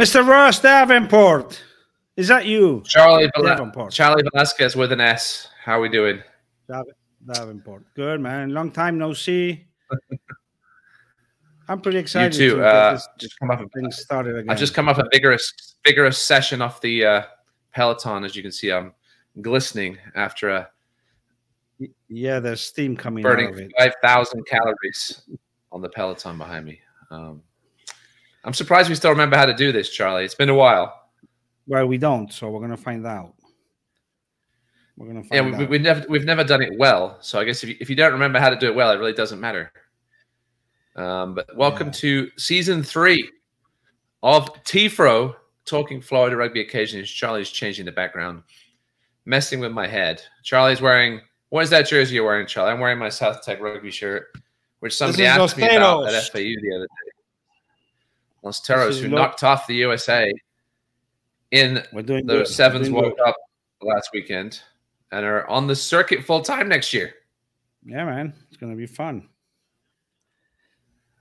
Mr. Ross Davenport. Is that you? Charlie Davenport. Charlie Velasquez with an S. How are we doing? Davenport. Good man. Long time no see. I'm pretty excited. You too. To uh, just come off things started again. I've just come off a vigorous, vigorous session off the uh, Peloton. As you can see, I'm glistening after a yeah. There's steam coming burning five thousand calories on the Peloton behind me. Um, I'm surprised we still remember how to do this, Charlie. It's been a while. Well, we don't, so we're gonna find out. We're gonna find yeah, we, we, have never we've never done it well. So I guess if you, if you don't remember how to do it well, it really doesn't matter. Um, but welcome yeah. to season three of Tifro talking Florida rugby occasionally. Charlie's changing the background, messing with my head. Charlie's wearing what is that jersey you're wearing, Charlie? I'm wearing my South Tech rugby shirt, which somebody asked me about at FAU the other day. Los Teros, who knocked off the USA in the good. Sevens World Cup last weekend and are on the circuit full time next year. Yeah, man. It's going to be fun.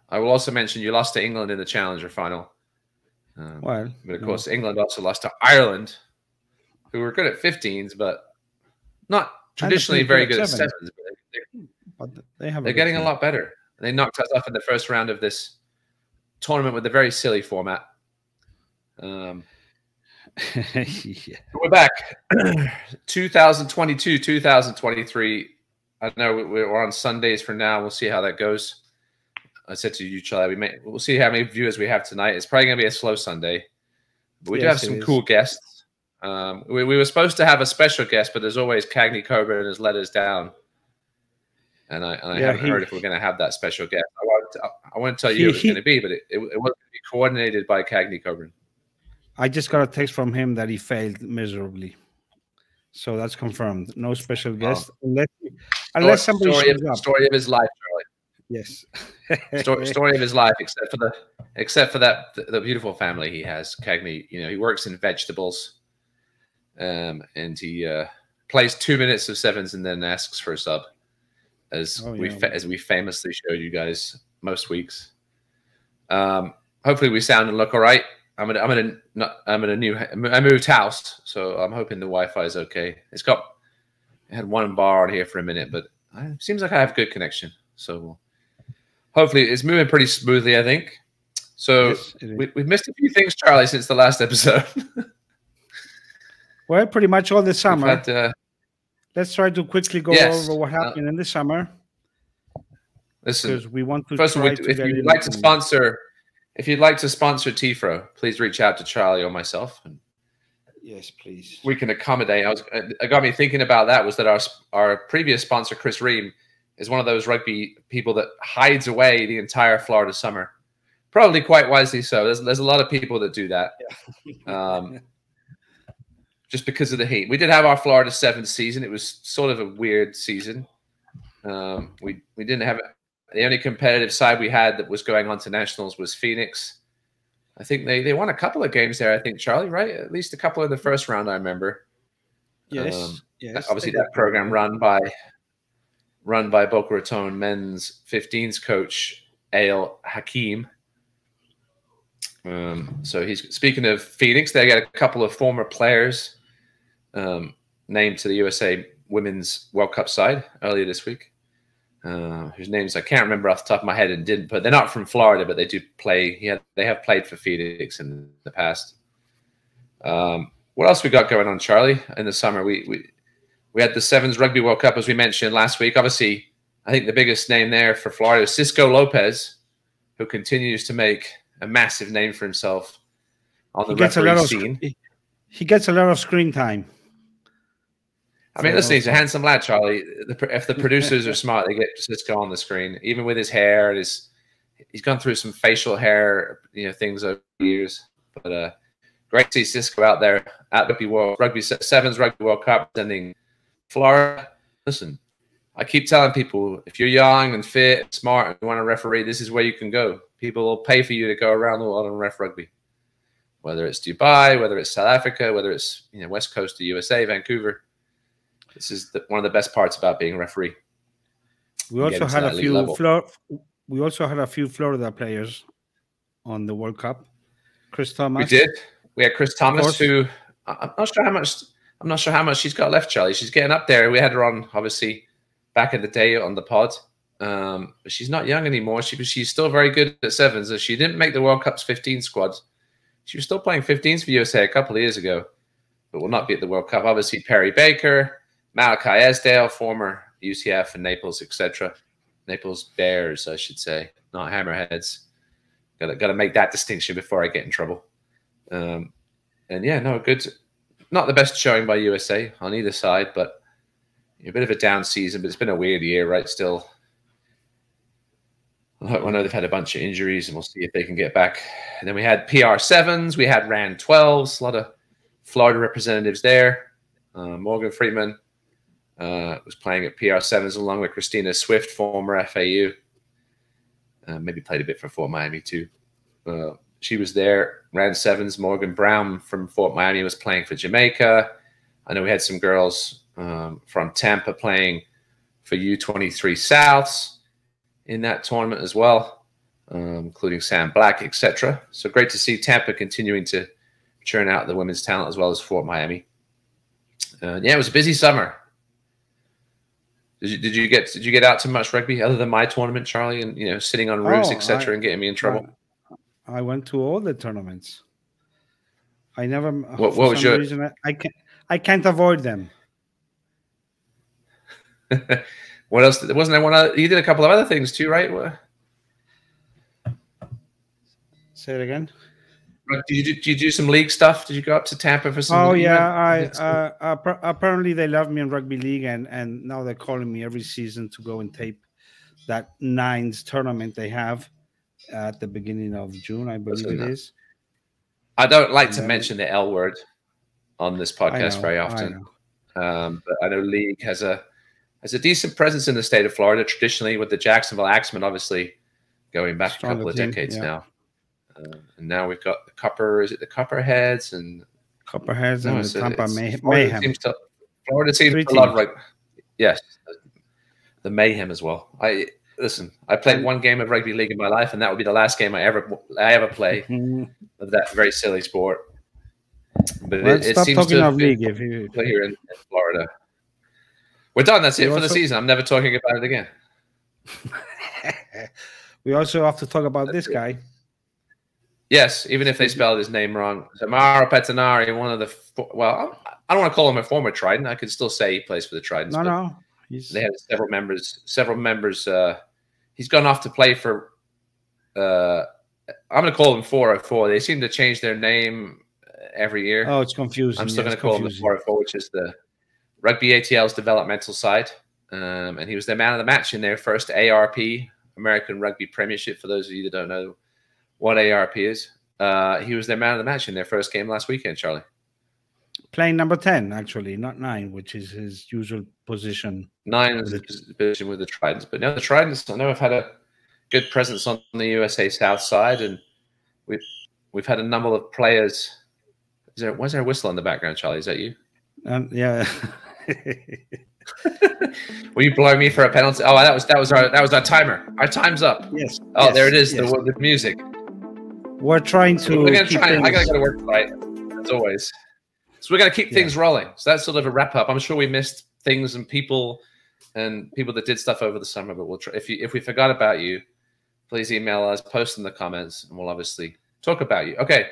I will also mention you lost to England in the Challenger final. Um, well, but of course, no. England also lost to Ireland, who were good at 15s, but not traditionally very good at sevens. But they, but they have they're getting a lot better. They knocked us off in the first round of this tournament with a very silly format. Um, yeah. We're back. 2022, 2023. I know we're on Sundays for now. We'll see how that goes. I said to you, Charlie, we may we'll see how many viewers we have tonight. It's probably gonna be a slow Sunday. But we yes, do have some cool guests. Um, we, we, were supposed to have a special guest, but there's always Cagney Coburn has let us down. And I, and I yeah, haven't he, heard if we're going to have that special guest. I want to, I want to tell you he, it was going to be, but it, it, it wasn't going to be coordinated by Cagney Cobra. I just got a text from him that he failed miserably. So that's confirmed. No special oh. guest oh. unless unless story, somebody story of, story of his life, Charlie. Yes. story, story of his life, except for the except for that the, the, beautiful family he has. Cagney, you know, he works in vegetables, um, and he uh, plays two minutes of sevens and then asks for a sub, as oh, yeah. we as we famously showed you guys most weeks. Um, hopefully, we sound and look all right. I'm in, I'm in a I'm in a new I moved house, so I'm hoping the Wi-Fi is okay. It's got I had one bar on here for a minute, but it seems like I have good connection. So hopefully it's moving pretty smoothly. I think. So yes, we, have missed a few things, Charlie, since the last episode. well, pretty much all the summer. Had, uh, Let's try to quickly go yes, over what happened uh, in the summer. Listen, we want to. First of all, if you'd like to sponsor, if you'd like to sponsor Tifro, please reach out to Charlie or myself. And yes, please. We can accommodate. I was. It got me thinking about that. Was that our our previous sponsor, Chris Ream, is one of those rugby people that hides away the entire Florida summer. Probably quite wisely so. There's, there's a lot of people that do that. Yeah. um, just because of the heat. We did have our Florida seventh season. It was sort of a weird season. Um, we we didn't have the only competitive side we had that was going on to nationals was Phoenix. I think they they won a couple of games there. I think Charlie, right? At least a couple in the first round. I remember. Yes. Um, yes. Obviously, that program run by run by Boca Raton men's 15s coach Ale Hakim. Um, so he's speaking of Phoenix. They got a couple of former players um, named to the USA Women's World Cup side earlier this week. Uh, whose names I can't remember off the top of my head and didn't put. They're not from Florida, but they do play. Yeah, they have played for Phoenix in the past. Um, what else we got going on, Charlie? In the summer, we we we had the Sevens Rugby World Cup, as we mentioned last week. Obviously, I think the biggest name there for Florida is Cisco Lopez, who continues to make a massive name for himself on the he gets referee a lot scene. He gets a lot of screen time. I mean, listen, he's a handsome lad, Charlie. If the producers are smart, they get Cisco on the screen, even with his hair and his. He's gone through some facial hair, you know, things over the years. But uh, great to see Cisco out there at Rugby World Rugby Sevens Rugby World Cup, sending Florida, listen, I keep telling people if you're young and fit, and smart, and you want to referee, this is where you can go. People will pay for you to go around the world and ref rugby, whether it's Dubai, whether it's South Africa, whether it's you know West Coast of USA, Vancouver. This is the, one of the best parts about being a referee. We also had a few Flor- we also had a few Florida players on the World Cup. Chris Thomas. We did. We had Chris Thomas, who I'm not sure how much. I'm not sure how much she's got left, Charlie. She's getting up there. We had her on, obviously, back in the day on the pod. Um, but she's not young anymore. She she's still very good at sevens. She didn't make the World Cup's 15 squad. She was still playing 15s for USA a couple of years ago, but will not be at the World Cup. Obviously, Perry Baker, Malachi Esdale, former UCF and Naples, etc. Naples Bears, I should say, not Hammerheads. Got to got to make that distinction before I get in trouble. Um, and yeah, no, good. Not the best showing by USA on either side, but a bit of a down season. But it's been a weird year, right? Still, I know they've had a bunch of injuries, and we'll see if they can get back. And then we had PR sevens, we had RAN twelves, a lot of Florida representatives there. Uh, Morgan Freeman uh, was playing at PR sevens along with Christina Swift, former FAU. Uh, maybe played a bit for Fort Miami too. Uh, she was there. RAN sevens. Morgan Brown from Fort Miami was playing for Jamaica. I know we had some girls um, from Tampa playing for U23 Souths in that tournament as well, um, including Sam Black, etc. So great to see Tampa continuing to churn out the women's talent as well as Fort Miami. Uh, yeah, it was a busy summer. Did you, did you get did you get out to much rugby other than my tournament, Charlie, and you know sitting on roofs, oh, etc., and getting me in trouble? I, I, went to all the tournaments. I never. What, what was your? Reason, I, I can't. I can't avoid them. what else? Wasn't there one? Other, you did a couple of other things too, right? What? Say it again. Did you, did you do some league stuff? Did you go up to Tampa for some? Oh yeah, I uh, apparently they love me in rugby league, and and now they're calling me every season to go and tape that nines tournament they have at the beginning of June, I believe it is. I don't like and to mention the L word on this podcast know, very often, I um, but I know league has a has a decent presence in the state of Florida traditionally with the Jacksonville Axemen, obviously going back Stronger a couple of team, decades yeah. now. Uh, and now we've got the Copper. Is it the Copperheads and Copperheads no, and the Tampa Mayhem? Florida seems to, Florida seems Three to love like yes, the Mayhem as well. I listen. I played one game of rugby league in my life, and that would be the last game I ever I ever play of that very silly sport. But well, it, it seems talking to of league if you play here in, in, Florida. We're done. That's it for also... the season. I'm never talking about it again. we also have to talk about That's this it. guy. Yes, even if they spelled his name wrong. So Maro Pettinari, one of the well, I don't want to call him a former Trident. I could still say he plays for the Tridents. No, no, he's... they have several members. Several members. Uh, he's gone off to play for. Uh, I'm going to call them 404. They seem to change their name every year. Oh, it's confusing. I'm still yeah, going to call confusing. them 404, which is the Rugby ATL's developmental side. Um, and he was the man of the match in their first ARP American Rugby Premiership. For those of you that don't know what ARP is. Uh, he was their man of the match in their first game last weekend, Charlie. Playing number 10, actually, not nine, which is his usual position. Nine is the position with the Tridents. But now the Tridents, I know, have had a good presence on the USA South side, and we've, we've had a number of players. Is there, was there a whistle in the background, Charlie? Is that you? Um, yeah. Will you blow me for a penalty? Oh, that was that was our that was our timer. Our time's up. Yes. Oh, yes, there it is. Yes. The, the music. We're trying to. We're gonna try. Things... I gotta go to work tonight, as always. So we're gonna keep yeah. things rolling. So that's sort of a wrap up. I'm sure we missed things and people and people that did stuff over the summer, but we'll try. If you if we forgot about you, please email us, post in the comments, and we'll obviously talk about you. Okay.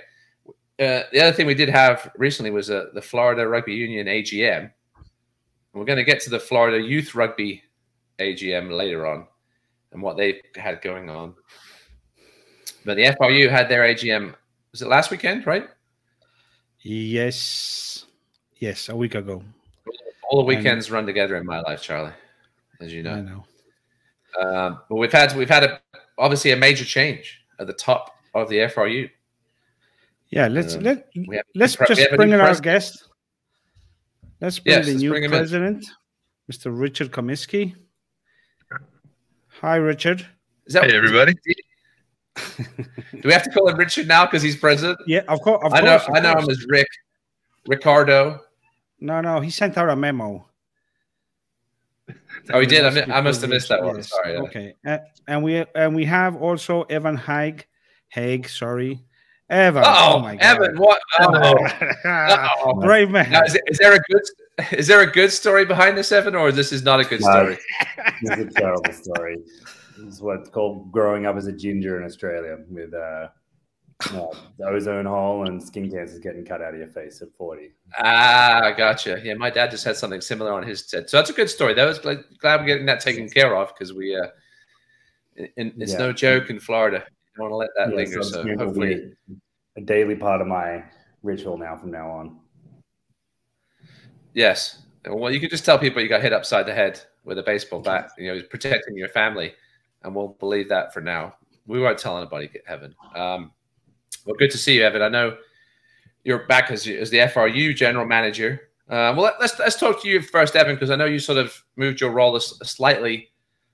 Uh, the other thing we did have recently was uh, the Florida Rugby Union AGM. We're going to get to the Florida Youth Rugby AGM later on and what they had going on. But the FRU had their AGM. Was it last weekend, right? Yes. Yes, a week ago. All the weekends and, run together in my life, Charlie, as you know. I know. Um, but we've had we've had a obviously a major change at the top of the FRU. Yeah, let's um, let let's just bring in our guest. Let's bring yes, the new bring president, Mr. Richard Comisky. Hi, Richard. Is that hey, everybody? Do we have to call him Richard now because he's president? Yeah, of course. Of I know. Course, I know him as Rick, Ricardo. No, no, he sent out a memo. Oh, he did. I, mi- I must have missed that one. Yes. Sorry. Okay, uh, and we and we have also Evan Haig, Haig, sorry, Evan. Oh, oh my God. Evan, what? Oh. Brave man. Now, is, is there a good is there a good story behind this, Evan, or this is not a good No. story? This is a terrible story. This is what's called growing up as a ginger in Australia with uh, uh, ozone hole and skin cancers getting cut out of your face at 40. Ah, gotcha. Yeah, my dad just had something similar on his head, so that's a good story. That was glad, glad we're getting that taken care of because we, uh, and it's Yeah. no joke in Florida. You don't want to let that Yeah, linger. it's So hopefully, a daily part of my ritual now from now on. yes. Well, you can just tell people you got hit upside the head with a baseball bat. You know, protecting your family, and we'll believe that for now. We won't tell anybody, Evan. Um, well, good to see you, Evan. I know you're back as, as the FRU general manager. Uh, well, let, us let's talk to you first, Evan, because I know you sort of moved your role slightly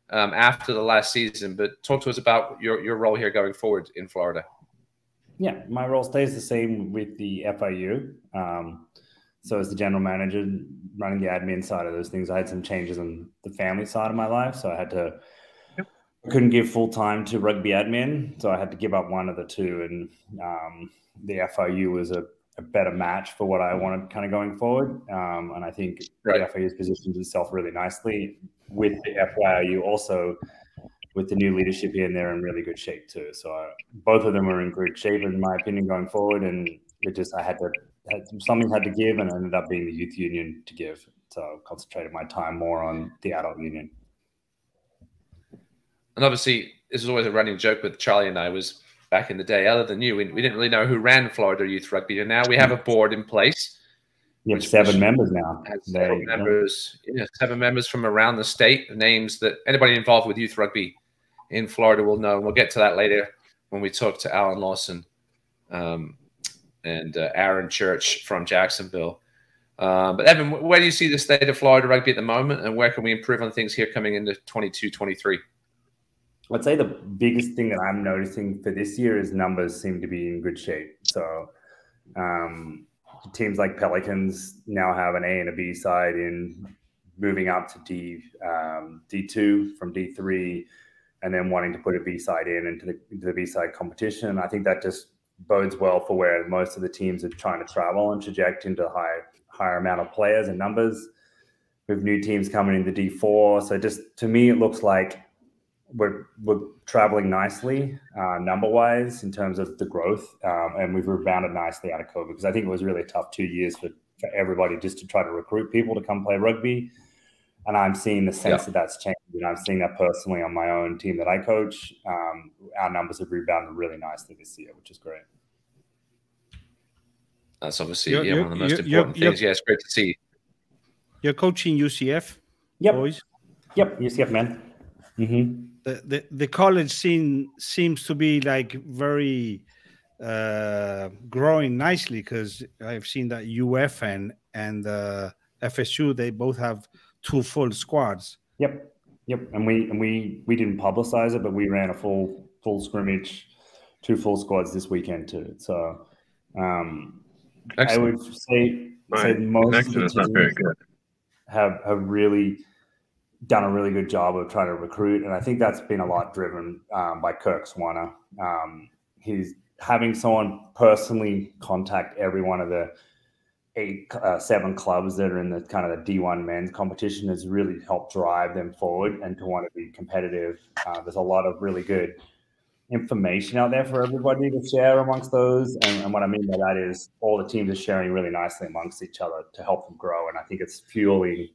um, after the last season. But talk to us about your, your role here going forward in Florida. Yeah, my role stays the same with the FRU. Um, so as the general manager, running the admin side of those things, I had some changes on the family side of my life. So I had to, I couldn't give full time to rugby admin. So I had to give up one of the two. And um, the FRU was a, a better match for what I wanted kind of going forward. Um, and I think Right. the FIU's positioned itself really nicely with the FYRU also with the new leadership here, and they're in really good shape too. So uh, both of them are in good shape, in my opinion, going forward. And it just I had to had, something had to give, and it ended up being the youth union to give. So I concentrated my time more on the adult union. And obviously, this is always a running joke with Charlie and I was back in the day, other than you, we, we didn't really know who ran Florida Youth Rugby. And now we have a board in place. You have seven members now. They- several members, yeah, seven members from around the state. Names that anybody involved with youth rugby in Florida will know. And we'll get to that later when we talk to Alan Lawson um, and uh, Aaron Church from Jacksonville. Um, but Evan, where do you see the state of Florida rugby at the moment, and where can we improve on things here coming into 22-23? I'd say the biggest thing that I'm noticing for this year is numbers seem to be in good shape. So um, teams like Pelicans now have an A and a B side in moving up to D um, D2 from D3, and then wanting to put a B side in into the, into the B side competition. I think that just bodes well for where most of the teams are trying to travel and traject into high higher amount of players and numbers. With new teams coming into D4, so just to me, it looks like we're we're traveling nicely uh, number wise in terms of the growth, um, and we've rebounded nicely out of COVID because I think it was really a tough two years for, for everybody just to try to recruit people to come play rugby. And I'm seeing the sense Yeah. that that's changed, and I'm seeing that personally on my own team that I coach. Um, our numbers have rebounded really nicely this year, which is great. That's obviously You're- yeah, you're- one of the most you're- important you're- things. Yeah, it's great to see. You're coaching UCF, Yep, boys. yep, UCF man. Mm-hmm. The, the the college scene seems to be like very uh, growing nicely because I've seen that UF and and uh, FSU they both have two full squads. Yep, yep. And we and we we didn't publicize it, but we ran a full full scrimmage, two full squads this weekend too. So um, I would say My say most of the is not very teams good. have have really done a really good job of trying to recruit, and I think that's been a lot driven um, by Kirk Swanner. Um, he's having someone personally contact every one of the eight, uh, seven clubs that are in the kind of the D1 men's competition has really helped drive them forward and to want to be competitive. Uh, there's a lot of really good information out there for everybody to share amongst those. And, and what I mean by that is all the teams are sharing really nicely amongst each other to help them grow. And I think it's fueling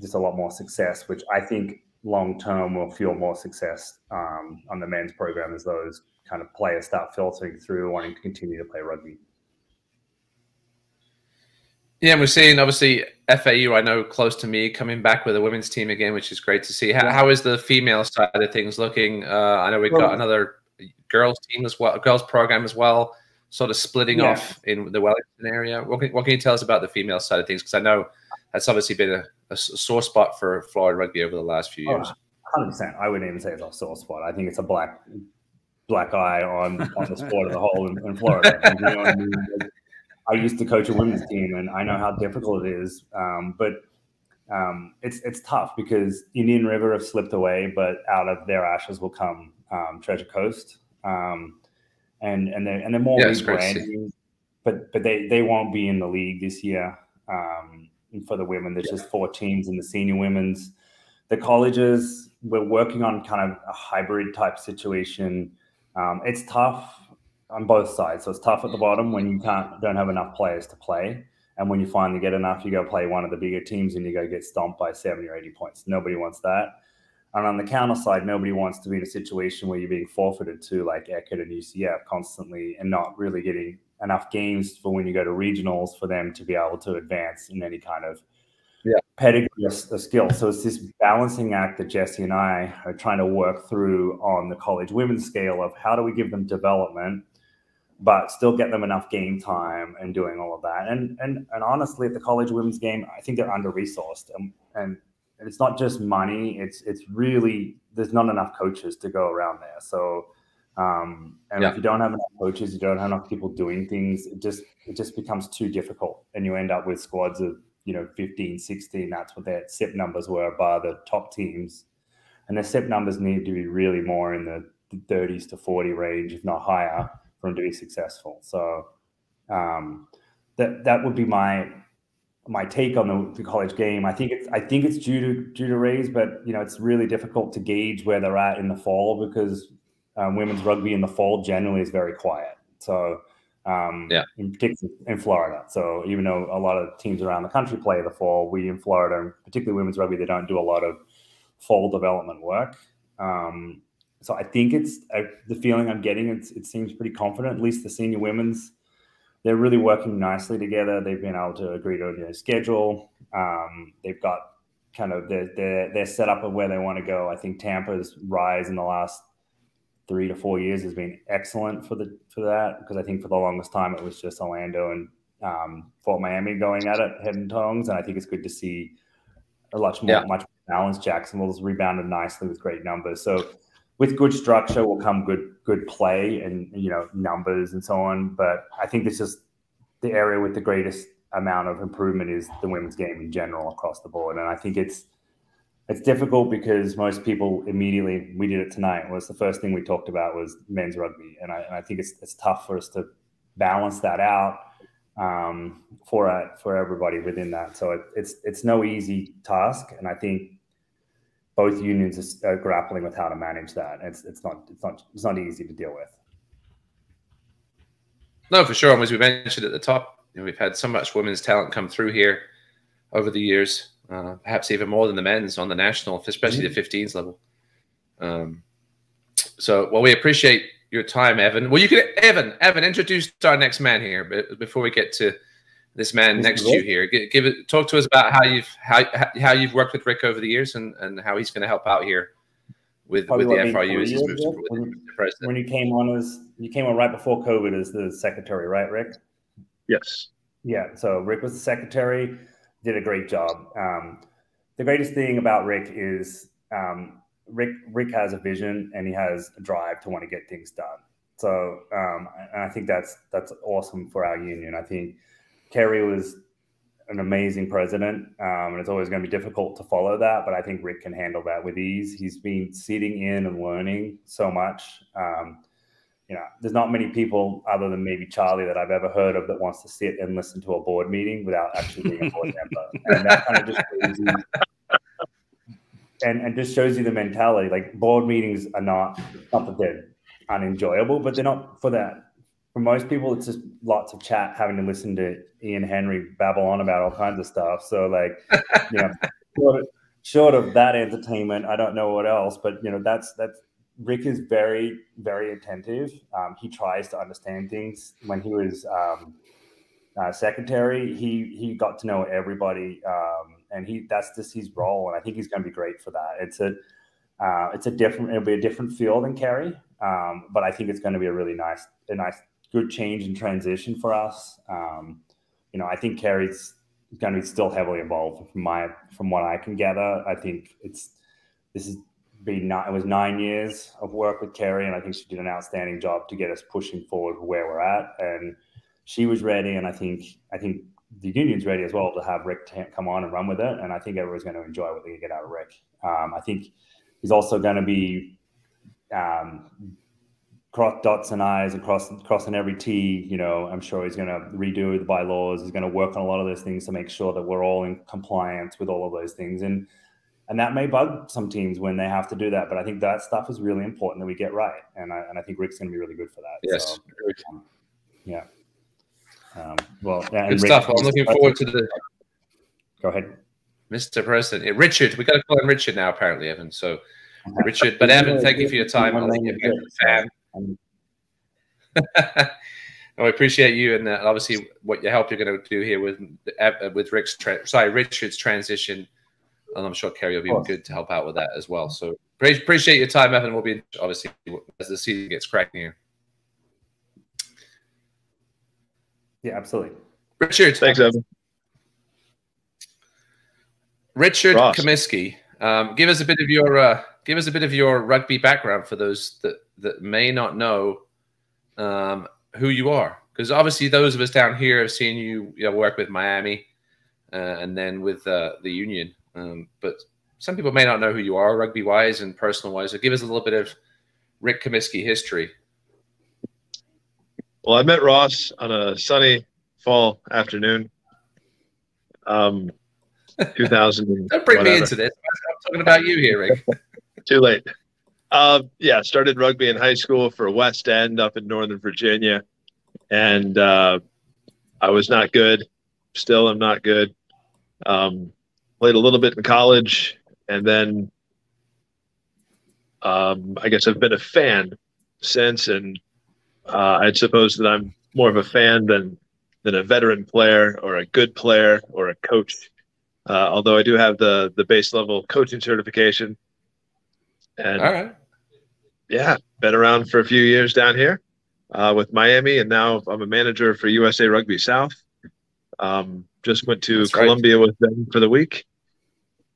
just a lot more success, which I think long term will fuel more success um, on the men's program as those kind of players start filtering through wanting to continue to play rugby. Yeah, and we're seeing obviously FAU. I know close to me coming back with a women's team again, which is great to see. How, how is the female side of things looking? Uh, I know we've Well- got another girls team as well, girls program as well, sort of splitting Yeah. off in the Wellington area. What can, what can you tell us about the female side of things? Because I know that's obviously been a, a sore spot for Florida rugby over the last few Oh, years. Hundred percent. I wouldn't even say it's a sore spot. I think it's a black black eye on on the sport as a whole in, in Florida. You know I, mean? I used to coach a women's team, and I know how difficult it is. Um, but um, it's it's tough because Indian River have slipped away, but out of their ashes will come um, Treasure Coast. Um, and and they're and they're more yeah, branding, but but they they won't be in the league this year. Um, for the women, there's yeah. just four teams in the senior women's. The colleges, we're working on kind of a hybrid type situation. Um, it's tough on both sides. So it's tough at the bottom when you can't don't have enough players to play. And when you finally get enough, you go play one of the bigger teams and you go get stomped by 70 or 80 points. Nobody wants that. And on the counter side, nobody wants to be in a situation where you're being forfeited to like Eckerd and UCF constantly and not really getting enough games for when you go to regionals for them to be able to advance in any kind of yeah. pedigree or skill. So it's this balancing act that Jesse and I are trying to work through on the college women's scale of how do we give them development but still get them enough game time and doing all of that. And and and honestly, at the college women's game, I think they're under resourced, and, and and it's not just money. It's it's really there's not enough coaches to go around there. So. Um, and yeah. if you don't have enough coaches, you don't have enough people doing things, it just it just becomes too difficult. And you end up with squads of, you know, 15, 16. That's what their CIPP numbers were by the top teams. And their CIPP numbers need to be really more in the 30s to 40 range, if not higher for them to be successful. So um, that that would be my my take on the, the, college game. I think it's I think it's due to due to Rays, but you know it's really difficult to gauge where they're at in the fall because um, women's rugby in the fall generally is very quiet. So um, yeah, in particular in Florida. So even though a lot of teams around the country play the fall, we in Florida, particularly women's rugby, they don't do a lot of fall development work. Um, so I think it's uh, the feeling I'm getting. It's, it seems pretty confident. At least the senior women's, they're really working nicely together. They've been able to agree to a schedule. Um, they've got kind of their, their their setup of where they want to go. I think Tampa's rise in the last three to four years has been excellent for the for that because I think for the longest time it was just Orlando and um, Fort Miami going at it head and tongues, and I think it's good to see a much more yeah. much balanced. Jacksonville's rebounded nicely with great numbers, so with good structure will come good good play and you know numbers and so on. But I think this is the area with the greatest amount of improvement is the women's game in general across the board. And I think it's it's difficult because most people immediately we did it tonight was the first thing we talked about was men's rugby, and I, and I think it's it's tough for us to balance that out um, for uh, for everybody within that. So it, it's it's no easy task, and I think both unions are grappling with how to manage that. It's it's not it's not it's not easy to deal with. No, for sure. And as we mentioned at the top, you know, we've had so much women's talent come through here over the years, uh, perhaps even more than the men's on the national, especially mm-hmm. the 15s level. Um, so, well, we appreciate your time, Evan. Well, you could, Evan, Evan, introduce our next man here, but before we get to this man next to you here. Give, give, it. Talk to us about how you've how how you've worked with Rick over the years and and how he's going to help out here with Probably with the FRU as he's moved to when, president. When you came on as you came on right before COVID as the secretary, right, Rick? Yes. Yeah. So Rick was the secretary. Did a great job. Um, the greatest thing about Rick is um, Rick Rick has a vision and he has a drive to want to get things done. So um, and I think that's that's awesome for our union. I think Kerry was an amazing president, um, and it's always going to be difficult to follow that. But I think Rick can handle that with ease. He's been sitting in and learning so much. Um, you know, there's not many people other than maybe Charlie that I've ever heard of that wants to sit and listen to a board meeting without actually being a board member, and that kind of just shows you, and and just shows you the mentality. Like board meetings are not not that they're unenjoyable, but they're not for that for most people, it's just lots of chat, having to listen to Ian Henry babble on about all kinds of stuff. So, like, you know, short, of, short of that entertainment, I don't know what else. But you know, that's that's Rick is very very attentive. Um, he tries to understand things. When he was um, uh, secretary, he he got to know everybody, um, and he that's just his role. And I think he's going to be great for that. It's a uh, it's a different it'll be a different feel than Kerry, um, but I think it's going to be a really nice a nice good change and transition for us. Um, you know, I think Kerry's going to be still heavily involved from my from what I can gather. I think it's this has not, it was nine years of work with Kerry, and I think she did an outstanding job to get us pushing forward where we're at. And she was ready, and I think I think the union's ready as well to have Rick come on and run with it. And I think everyone's going to enjoy what they get out of Rick. Um, I think he's also going to be um, cross dots and I's and cross crossing every T. You know, I'm sure he's going to redo the bylaws. He's going to work on a lot of those things to make sure that we're all in compliance with all of those things. And and that may bug some teams when they have to do that. But I think that stuff is really important that we get right. And I and I think Rick's going to be really good for that. Yes. So, um, yeah. Um, well, yeah, good stuff. I'm looking forward to the. Go ahead, Mr. President. Yeah, Richard, we got to call him Richard now, apparently, Evan. So, Richard, but Evan, thank you for your time. I think you're a fan. I appreciate you and uh, obviously what your help you're going to do here with uh, with Rick's tra- sorry Richard's transition, and I'm sure Kerry will be good to help out with that as well. So appreciate your time, Evan. We'll be obviously as the season gets cracking here. Yeah, absolutely. Richard, thanks, Evan. Richard Ross. Comisky, um, give us a bit of your uh, give us a bit of your rugby background for those that that may not know um, who you are, because obviously those of us down here have seen you, you know, work with Miami uh, and then with uh, the Union, um, but some people may not know who you are rugby wise and personal wise. So give us a little bit of Rick Comisky history. Well, I met Ross on a sunny fall afternoon. Um, 2000. Don't bring whatever. me into this. I'm talking about you here, Rick. Too late. Uh, yeah, started rugby in high school for West End up in Northern Virginia, and uh, I was not good. Still, I'm not good. Um, played a little bit in college, and then um, I guess I've been a fan since, and uh, I'd suppose that I'm more of a fan than than a veteran player or a good player or a coach. Uh, although I do have the the base level coaching certification. And All right. Yeah, been around for a few years down here uh, with Miami, and now I'm a manager for USA Rugby South. Um, just went to That's Colombia right. with them for the week,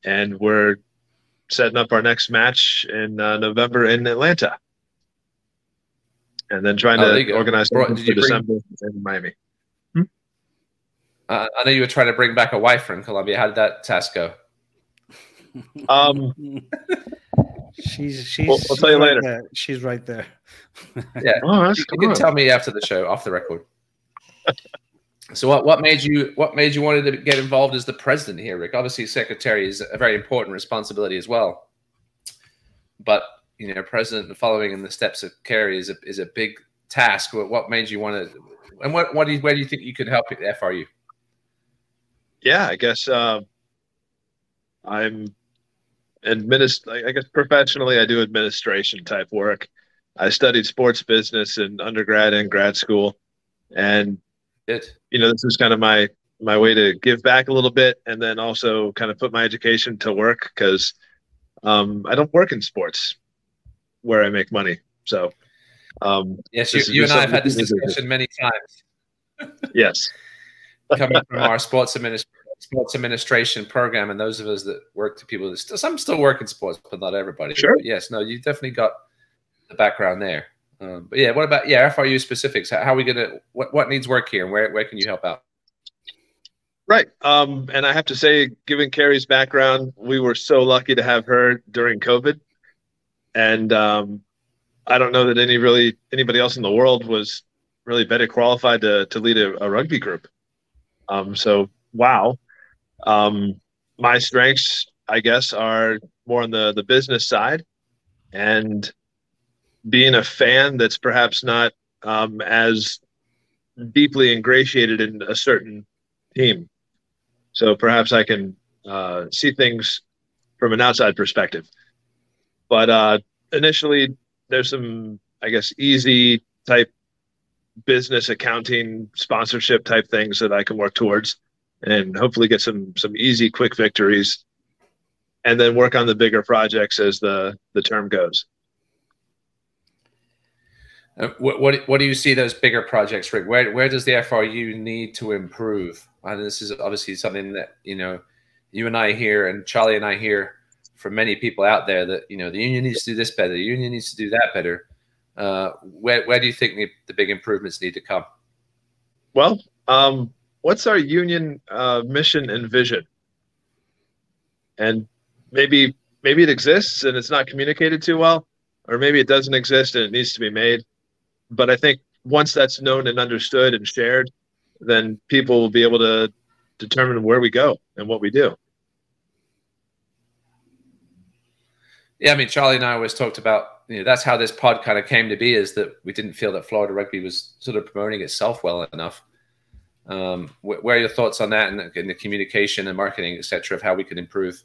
and we're setting up our next match in uh, November in Atlanta and then trying oh, to organize Bro, for December in Miami. Hmm? Uh, I know you were trying to bring back a wife from Colombia. How did that task go? Um, she's she's. We'll, we'll tell you right later. There. She's right there. yeah, oh, you, you can tell me after the show, off the record. so, what what made you what made you wanted to get involved as the president here, Rick? Obviously, secretary is a very important responsibility as well. But you know, president following in the steps of Kerry is a is a big task. What, what made you want to, and what what do you, where do you think you could help at FRU? Yeah, I guess uh, I'm administ. I guess professionally, I do administration type work. I studied sports business in undergrad and grad school, and it you know this is kind of my my way to give back a little bit, and then also kind of put my education to work because um, I don't work in sports where I make money. So, um, yes, you, you and I have had this discussion many times. yes, coming from our sports administration sports administration program, and those of us that work to people that still some still work in sports, but not everybody. Sure. But yes, no, you definitely got the background there. Um, but yeah, what about yeah FRU specifics? How, how are we gonna what what needs work here, and where where can you help out? Right. Um, and I have to say, given Kerry's background, we were so lucky to have her during COVID and um, I don't know that any really anybody else in the world was really better qualified to to lead a, a rugby group. Um, so wow, um, my strengths, I guess, are more on the the business side, and being a fan that's perhaps not um, as deeply ingratiated in a certain team. So perhaps I can uh, see things from an outside perspective. But uh, initially, there's some, I guess, easy type business accounting sponsorship type things that I can work towards, and hopefully get some some easy, quick victories, and then work on the bigger projects as the the term goes. Uh, what, what, what do you see those bigger projects, Rick? Where where does the FRU need to improve? And this is obviously something that you know you and I hear, and Charlie and I hear from many people out there that you know the union needs to do this better, the union needs to do that better. Uh, where where do you think the, the big improvements need to come? Well, um, what's our union uh, mission and vision? And maybe maybe it exists and it's not communicated too well, or maybe it doesn't exist and it needs to be made. But I think once that's known and understood and shared, then people will be able to determine where we go and what we do. Yeah, I mean, Charlie and I always talked about you know that's how this pod kind of came to be is that we didn't feel that Florida rugby was sort of promoting itself well enough. Um, wh- where are your thoughts on that and, and the communication and marketing, etc., of how we can improve?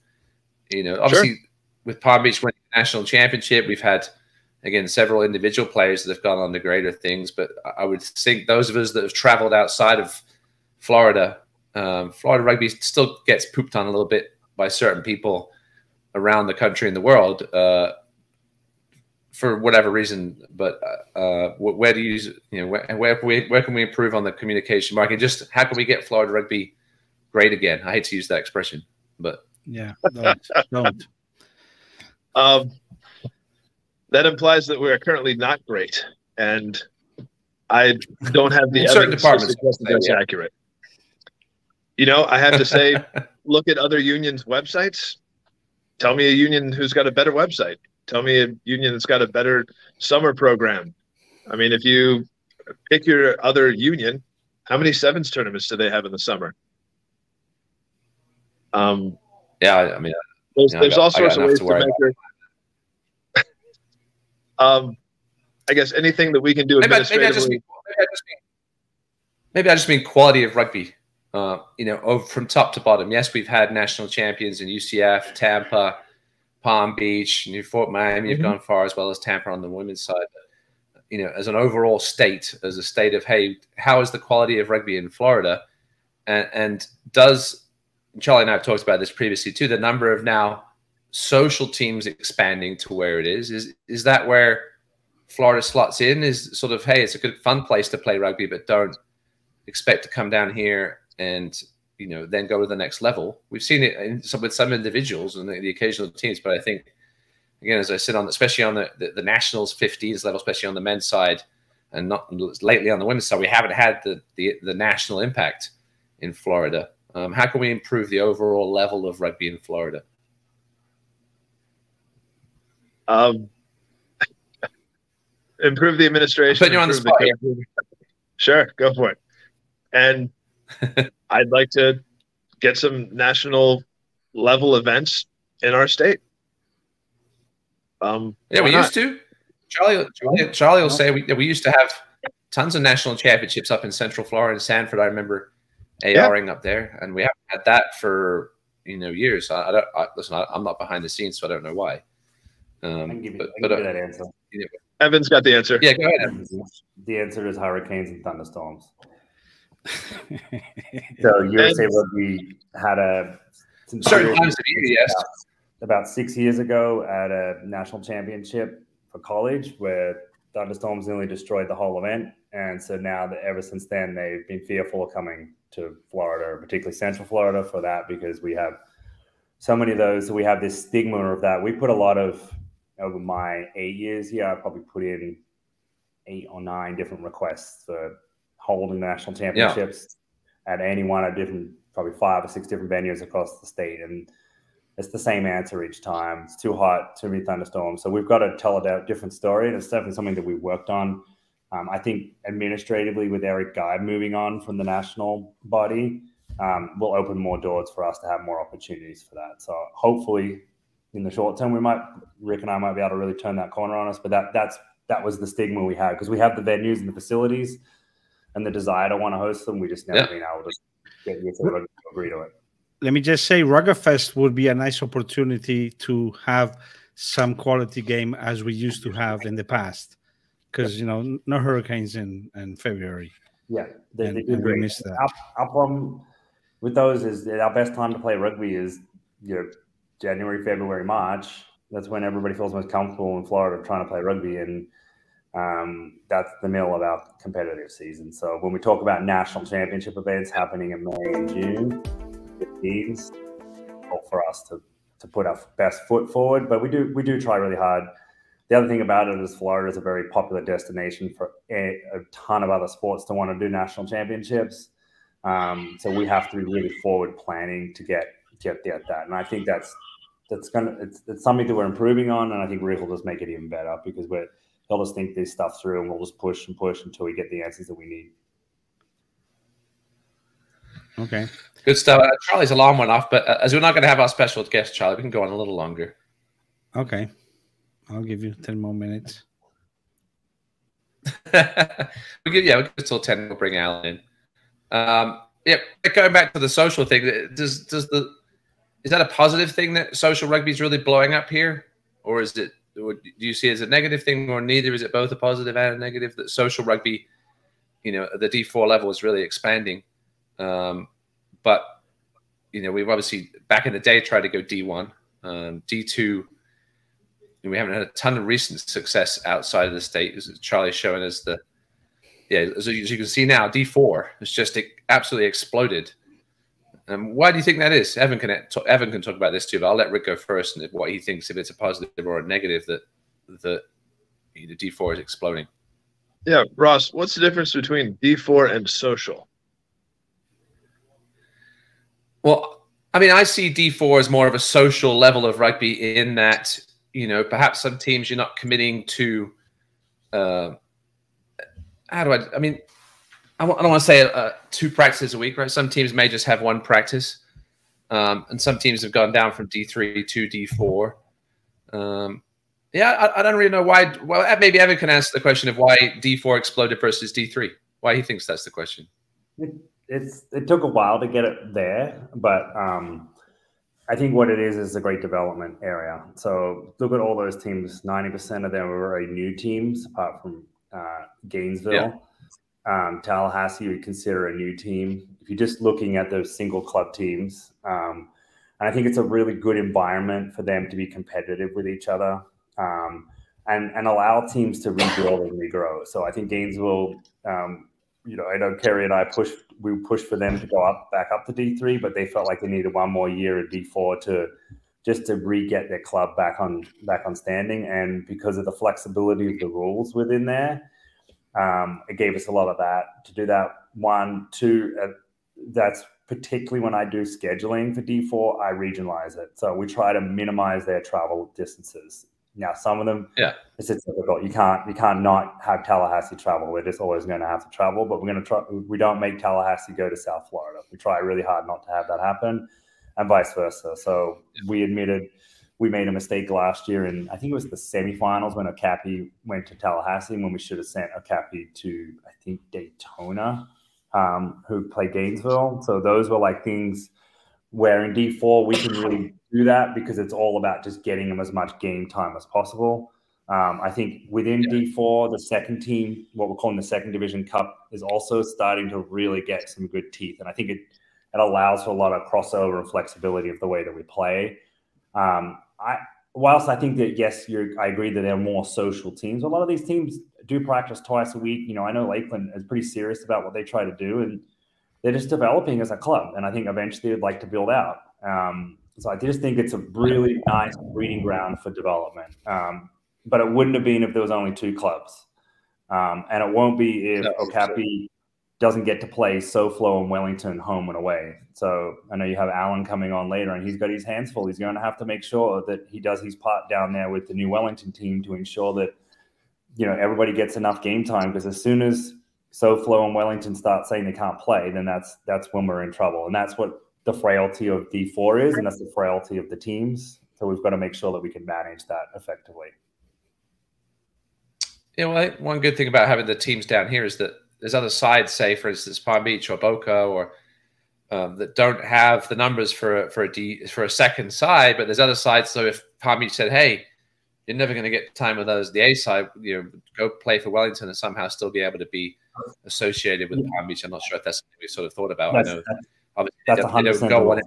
You know, obviously sure. with Palm Beach winning the national championship, we've had again several individual players that have gone on to greater things. But I would think those of us that have traveled outside of Florida, um, Florida rugby still gets pooped on a little bit by certain people around the country and the world. Uh, for whatever reason. But uh, uh where do you, you know, where, where, where can we improve on the communication market? Just how can we get Florida rugby great again? I hate to use that expression, but yeah, don't. don't. Um, that implies that we are currently not great, and I don't have the certain departments that's yeah. accurate. You know, I have to say, look at other unions' websites. Tell me a union who's got a better website. Tell me a union that's got a better summer program. I mean, if you pick your other union, how many sevens tournaments do they have in the summer? Um, yeah, I mean, there's, there's got, all sorts of ways to, to measure. Um, I guess anything that we can do maybe, administratively. Maybe I, just mean, maybe, I just mean, maybe I just mean quality of rugby. Uh, you know, from top to bottom. Yes, we've had national champions in UCF, Tampa, Palm Beach, New Fort Miami have mm-hmm. gone far as well as Tampa on the women's side. But, you know, as an overall state, as a state of hey, how is the quality of rugby in Florida, and, and does Charlie and I have talked about this previously too. The number of now social teams expanding to where it is is is that where Florida slots in? Is sort of hey, it's a good fun place to play rugby, but don't expect to come down here and you know then go to the next level. We've seen it in some, with some individuals and the, the, occasional teams, but I think again, as I said on, especially on the, the, the nationals 15s level, especially on the men's side, and not lately on the women's side, we haven't had the the, the national impact in Florida. Um, how can we improve the overall level of rugby in Florida? Um, improve the administration. Put you on the spot. The sure, go for it. And I'd like to get some national level events in our state. Um, yeah, we not? used to. Charlie, Charlie, Charlie will say we, we used to have tons of national championships up in Central Florida and Sanford. I remember ARing yeah. up there, and we haven't had that for you know years. I, I don't I, listen. I, am not behind the scenes, so I don't know why. Um, I can give you, but, but, uh, that answer. Evan's got the answer. Yeah, go ahead. The answer is hurricanes and thunderstorms. so USA Rugby had a certain times of year, yes. About, six years ago at a national championship for college where thunderstorms nearly destroyed the whole event. And so now that ever since then they've been fearful of coming to Florida, particularly Central Florida, for that because we have so many of those. So we have this stigma of that. We put a lot of over my eight years here, I probably put in eight or nine different requests for holding national championships yeah. at any one of different, probably five or six different venues across the state. And it's the same answer each time. It's too hot, too many thunderstorms. So we've got to tell a different story. And it's definitely something that we worked on. Um, I think administratively, with Eric Guy moving on from the national body, um, will open more doors for us to have more opportunities for that. So hopefully, in the short term, we might Rick and I might be able to really turn that corner on us. But that that's that was the stigma we had because we have the venues and the facilities and the desire to want to host them. We just never yeah. been able to get you to agree to it. Let me just say, Ruggerfest would be a nice opportunity to have some quality game as we used to have in the past, because you know no hurricanes in in February. Yeah, they, and, they and we missed that. Our, our, problem with those is our best time to play rugby is you know January, February, March. That's when everybody feels most comfortable in Florida trying to play rugby and um, that's the middle of our competitive season. So when we talk about national championship events happening in May and June, it means for us to to put our best foot forward. But we do we do try really hard. The other thing about it is Florida is a very popular destination for a, a ton of other sports to want to do national championships. Um, so we have to be really forward planning to get get, get that. And I think that's that's gonna it's, it's something that we're improving on, and I think Rick will just make it even better because we're he'll just think this stuff through, and we'll just push and push until we get the answers that we need. Okay. Good stuff. Uh, Charlie's alarm went off, but uh, as we're not going to have our special guest, Charlie, we can go on a little longer. Okay. I'll give you 10 more minutes. we give, yeah, we give till 10. We'll bring Alan in. Um, yeah, going back to the social thing, does does the is that a positive thing that social rugby is really blowing up here, or is it? Or do you see it as a negative thing, or neither? Is it both a positive and a negative that social rugby, you know, the D four level is really expanding, um, but you know, we've obviously back in the day tried to go D one, um, D two. We haven't had a ton of recent success outside of the state. Charlie's showing us the yeah, as you can see now, D4 has just absolutely exploded. Um, why do you think that is? Evan can Evan can talk about this too, but I'll let Rick go first and what he thinks if it's a positive or a negative that that the D4 is exploding. Yeah, Ross, what's the difference between D4 and social? Well, I mean, I see D4 as more of a social level of rugby in that you know perhaps some teams you're not committing to. Uh, how do I? I mean, I w- I don't want to say uh, two practices a week, right? Some teams may just have one practice, um, and some teams have gone down from D three to D four. Um, yeah, I, I, don't really know why. Well, uh, maybe Evan can answer the question of why D four exploded versus D three. Why he thinks that's the question. It, it's it took a while to get it there, but um, I think what it is is a great development area. So look at all those teams. Ninety percent of them are very new teams, apart from uh, Gainesville. Yeah. Um, Tallahassee, would consider a new team. If you're just looking at those single club teams, um, and I think it's a really good environment for them to be competitive with each other um, and, and allow teams to rebuild and regrow. So I think Gainesville, um, you know, I know Kerry and I pushed, we pushed for them to go up, back up to D3, but they felt like they needed one more year at D4 to just to re-get their club back on back on standing. And because of the flexibility of the rules within there, um, it gave us a lot of that to do that. One, two, uh, that's particularly when I do scheduling for D4, I regionalize it. So we try to minimize their travel distances. Now, some of them, yeah, it's difficult. You can't you can't not have Tallahassee travel. We're just always going to have to travel, but we're going to try. We don't make Tallahassee go to South Florida. We try really hard not to have that happen and vice versa. So we admitted we made a mistake last year, and I think it was the semifinals when Okapi went to Tallahassee when we should have sent Okapi to I think Daytona, um, who played Gainesville. So those were like things where in D four we can really do that because it's all about just getting them as much game time as possible. Um, I think within yeah. D4, the second team, what we're calling the second division cup, is also starting to really get some good teeth. And I think it it allows for a lot of crossover and flexibility of the way that we play. Um, I, whilst I think that yes, I agree that they're more social teams. A lot of these teams do practice twice a week. You know, I know Lakeland is pretty serious about what they try to do, and they're just developing as a club. And I think eventually they'd like to build out. Um, so I just think it's a really nice breeding ground for development. Um, but it wouldn't have been if there was only two clubs, um, and it won't be if no, Okapi doesn't get to play SoFlo and Wellington home and away. So I know you have Alan coming on later, and he's got his hands full. He's going to have to make sure that he does his part down there with the new Wellington team to ensure that you know everybody gets enough game time. Because as soon as SoFlo and Wellington start saying they can't play, then that's that's when we're in trouble, and that's what the frailty of D4 is, and that's the frailty of the teams. So we've got to make sure that we can manage that effectively. Yeah, well, one good thing about having the teams down here is that there's other sides, say for instance Palm Beach or Boca, or um, that don't have the numbers for for a D for a second side, but there's other sides. So if Palm Beach said, "Hey, you're never going to get time with those the A side," you know, go play for Wellington and somehow still be able to be associated with Palm Beach. I'm not sure if that's something we sort of thought about. That's, I know that's, that's they, don't, they don't go on.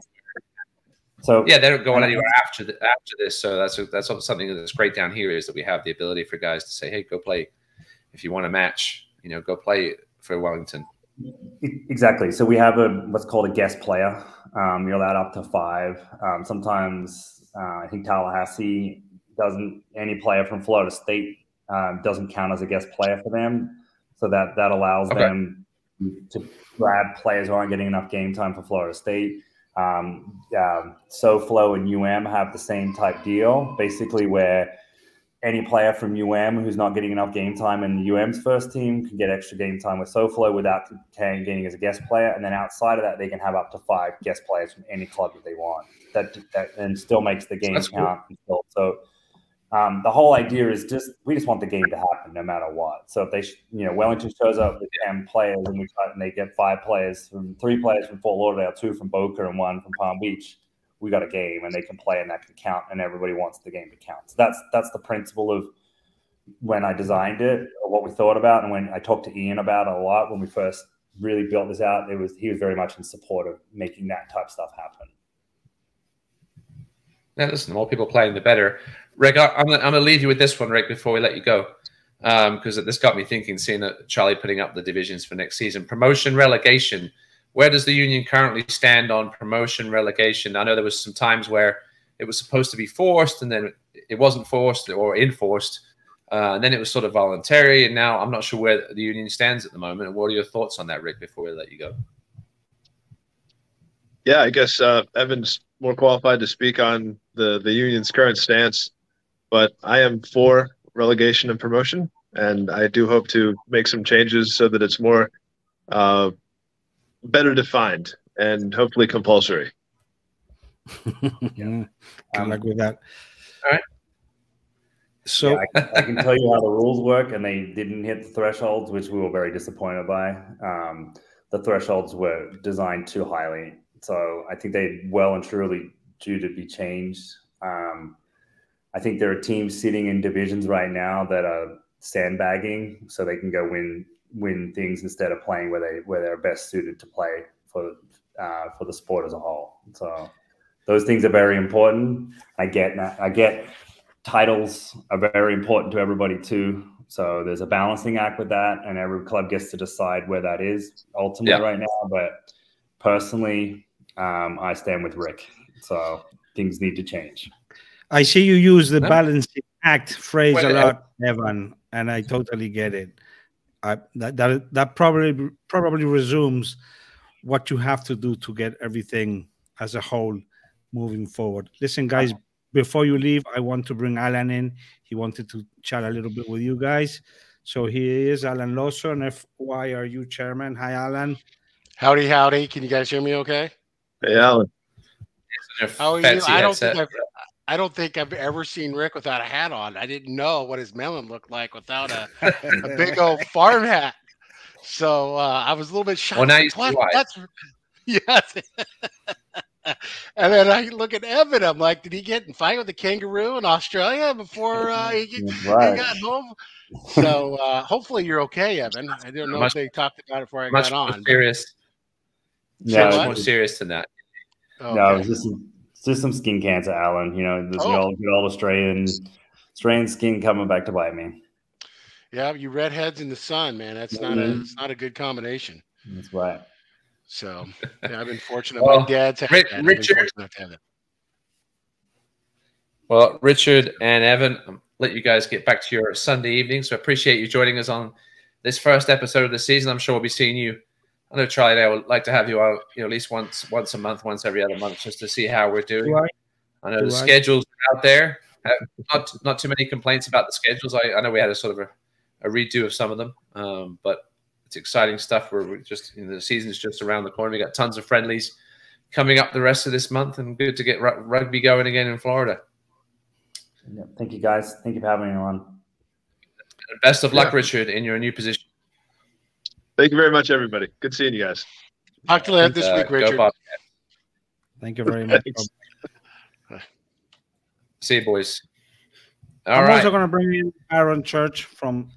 So yeah, they don't go on anywhere after the, after this. So that's that's something that's great down here is that we have the ability for guys to say, "Hey, go play if you want to match." You know, go play for Wellington. Exactly. So we have a what's called a guest player. Um, you're allowed up to five. Um, sometimes uh, I think Tallahassee doesn't. Any player from Florida State um, doesn't count as a guest player for them. So that that allows okay. them to grab players who aren't getting enough game time for Florida State. Um, um, SoFlo and UM have the same type deal, basically where any player from UM who's not getting enough game time in the UM's first team can get extra game time with SoFlo without getting as a guest player. And then outside of that, they can have up to five guest players from any club that they want. That, that and still makes the game That's count. Cool. So um, the whole idea is just we just want the game to happen no matter what. So if they, you know, Wellington shows up with ten players and we and they get five players from three players from Fort Lauderdale, two from Boca, and one from Palm Beach, we got a game and they can play and that can count, and everybody wants the game to count. So that's that's the principle of when I designed it, what we thought about, and when I talked to Ian about it a lot when we first really built this out. It was he was very much in support of making that type stuff happen. Yeah, listen, the more people playing, the better. Rick, I, am going to leave you with this one, Rick, before we let you go, because um, this got me thinking, seeing that Charlie putting up the divisions for next season. Promotion, relegation. Where does the union currently stand on promotion, relegation? I know there was some times where it was supposed to be forced, and then it wasn't forced or enforced, uh, and then it was sort of voluntary. And now I'm not sure where the union stands at the moment. What are your thoughts on that, Rick? Before we let you go. Yeah, I guess uh, Evan's more qualified to speak on the the union's current stance but I am for relegation and promotion, and I do hope to make some changes so that it's more uh, better defined and hopefully compulsory. yeah, I like with that. All right. So yeah, I, can, I, can, tell you how the rules work, and they didn't hit the thresholds, which we were very disappointed by. Um, the thresholds were designed too highly, so I think they well and truly due to be changed. Um, I think there are teams sitting in divisions right now that are sandbagging so they can go win win things instead of playing where they where they're best suited to play for uh, for the sport as a whole. So those things are very important. I get I get titles are very important to everybody too. So there's a balancing act with that, and every club gets to decide where that is ultimately yeah. right now. But personally, um, I stand with Rick. So things need to change. I see you use the no. balancing act phrase well, a lot, Evan, and I totally get it. I, that, that that probably probably resumes what you have to do to get everything as a whole moving forward. Listen, guys, uh-huh. before you leave, I want to bring Alan in. He wanted to chat a little bit with you guys. So here is Alan Lawson, FYRU chairman. Hi, Alan. Howdy, howdy. Can you guys hear me okay? Hey, Alan. How are you? I don't think I've I don't think I've ever seen Rick without a hat on. I didn't know what his melon looked like without a, a big old farm hat. So uh, I was a little bit shocked. Well, now you what, That's yes. and then I look at Evan. I'm like, did he get in fight with the kangaroo in Australia before uh, he, right. he, got home? So uh, hopefully you're okay, Evan. I didn't know much, if they talked about it before I got on. Serious. Yeah, much more serious than that. Okay. No, it was just just some skin cancer, Alan. You know, the, oh. old, good old Australian, Australian skin coming back to bite me. Yeah, you redheads in the sun, man. That's not mm-hmm. a it's not a good combination. That's right. So yeah, I've been fortunate. well, My dad's had Rick, that. Richard. Well, Richard and Evan, I'll let you guys get back to your Sunday evening. So I appreciate you joining us on this first episode of the season. I'm sure we'll be seeing you I know Charlie and I would like to have you out, you know, at least once once a month, once every other month, just to see how we're doing. Do I? I know Do the I? schedules out there. Uh, not not too many complaints about the schedules. I, I know we had a sort of a, a redo of some of them, um, but it's exciting stuff. We're, we're just you know, the season's just around the corner. We got tons of friendlies coming up the rest of this month, and good to get rugby going again in Florida. Yeah, thank you, guys. Thank you for having me on. Best of luck, Richard, in your new position. Thank you very much, everybody. Good seeing you guys. Talk to you later this uh, week, Richard. Thank you very much. See you, boys. All I'm right. also going to bring in Aaron Church from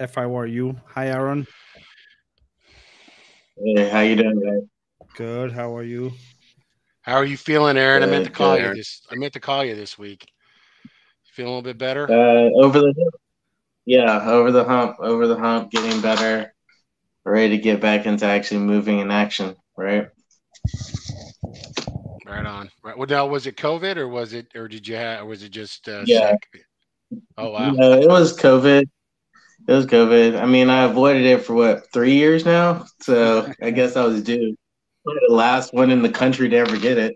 FYRU. Hi, Aaron. Hey, how you doing, guys? Good. How are you? How are you feeling, Aaron? I meant to call you this. I meant to call you this week. Feeling a little bit better? Uh, over the yeah, over the hump, over the hump, getting better ready to get back into actually moving in action, right? Right on. Right. Well, now was it COVID or was it, or did you have, or was it just uh, yeah? Sick? Oh wow. No, it was COVID. It was COVID. I mean, I avoided it for what three years now, so I guess I was due. The last one in the country to ever get it.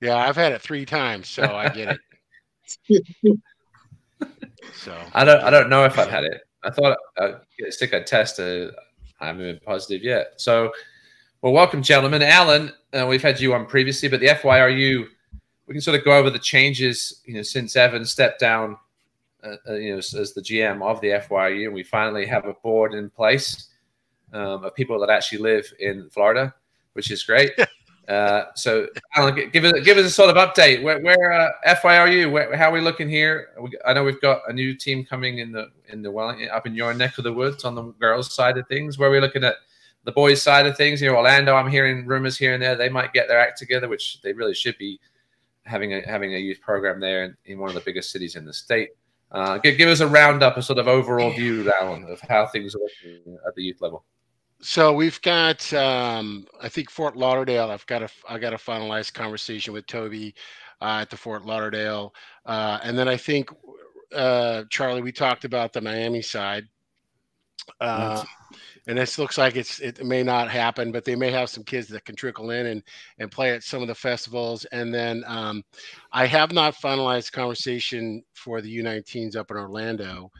Yeah, I've had it three times, so I get it. So I don't I don't know if I've had it. I thought I'd stick a test. Uh, I haven't been positive yet. So, well, welcome, gentlemen. Alan, uh, we've had you on previously, but the FYRU, we can sort of go over the changes, you know, since Evan stepped down, uh, uh, you know, as, as, the GM of the FYRU, and we finally have a board in place um, of people that actually live in Florida, which is great. Uh, so, Alan, give us give us a sort of update. Where, where uh, FYRU? Where, how are we looking here? I know we've got a new team coming in the in the Wellington up in your neck of the woods on the girls' side of things. Where are we looking at the boys' side of things? You know, Orlando. I'm hearing rumors here and there they might get their act together, which they really should be having a having a youth program there in, in one of the biggest cities in the state. Uh, give, give us a roundup, a sort of overall view, Alan, of how things are looking at the youth level. So we've got, um, I think Fort Lauderdale. I've got a, I got a finalized conversation with Toby uh, at the Fort Lauderdale, uh, and then I think uh, Charlie, we talked about the Miami side. Uh, and this looks like it's it may not happen, but they may have some kids that can trickle in and and play at some of the festivals. And then um, I have not finalized conversation for the U19s up in Orlando.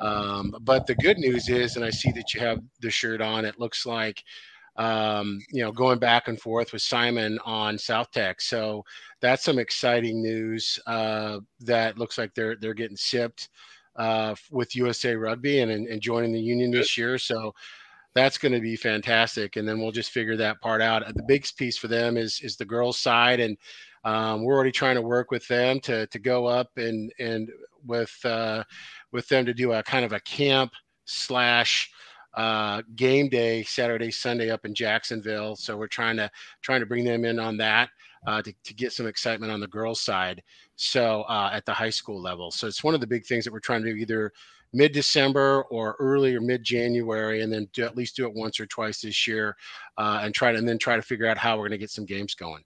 Um, but the good news is, and I see that you have the shirt on, it looks like, um, you know, going back and forth with Simon on South Tech. So that's some exciting news uh, that looks like they're, they're getting CIPPed uh, with USA Rugby and, and joining the union this year. So that's going to be fantastic. And then we'll just figure that part out. The big piece for them is, is the girls side. And um, we're already trying to work with them to, to go up and, and with, uh, with them to do a kind of a camp slash uh, game day Saturday, Sunday up in Jacksonville. So we're trying to trying to bring them in on that uh, to, to get some excitement on the girls' side. So uh, at the high school level. So it's one of the big things that we're trying to do either mid December or early or mid January, and then do, at least do it once or twice this year, uh, and try to and then try to figure out how we're going to get some games going.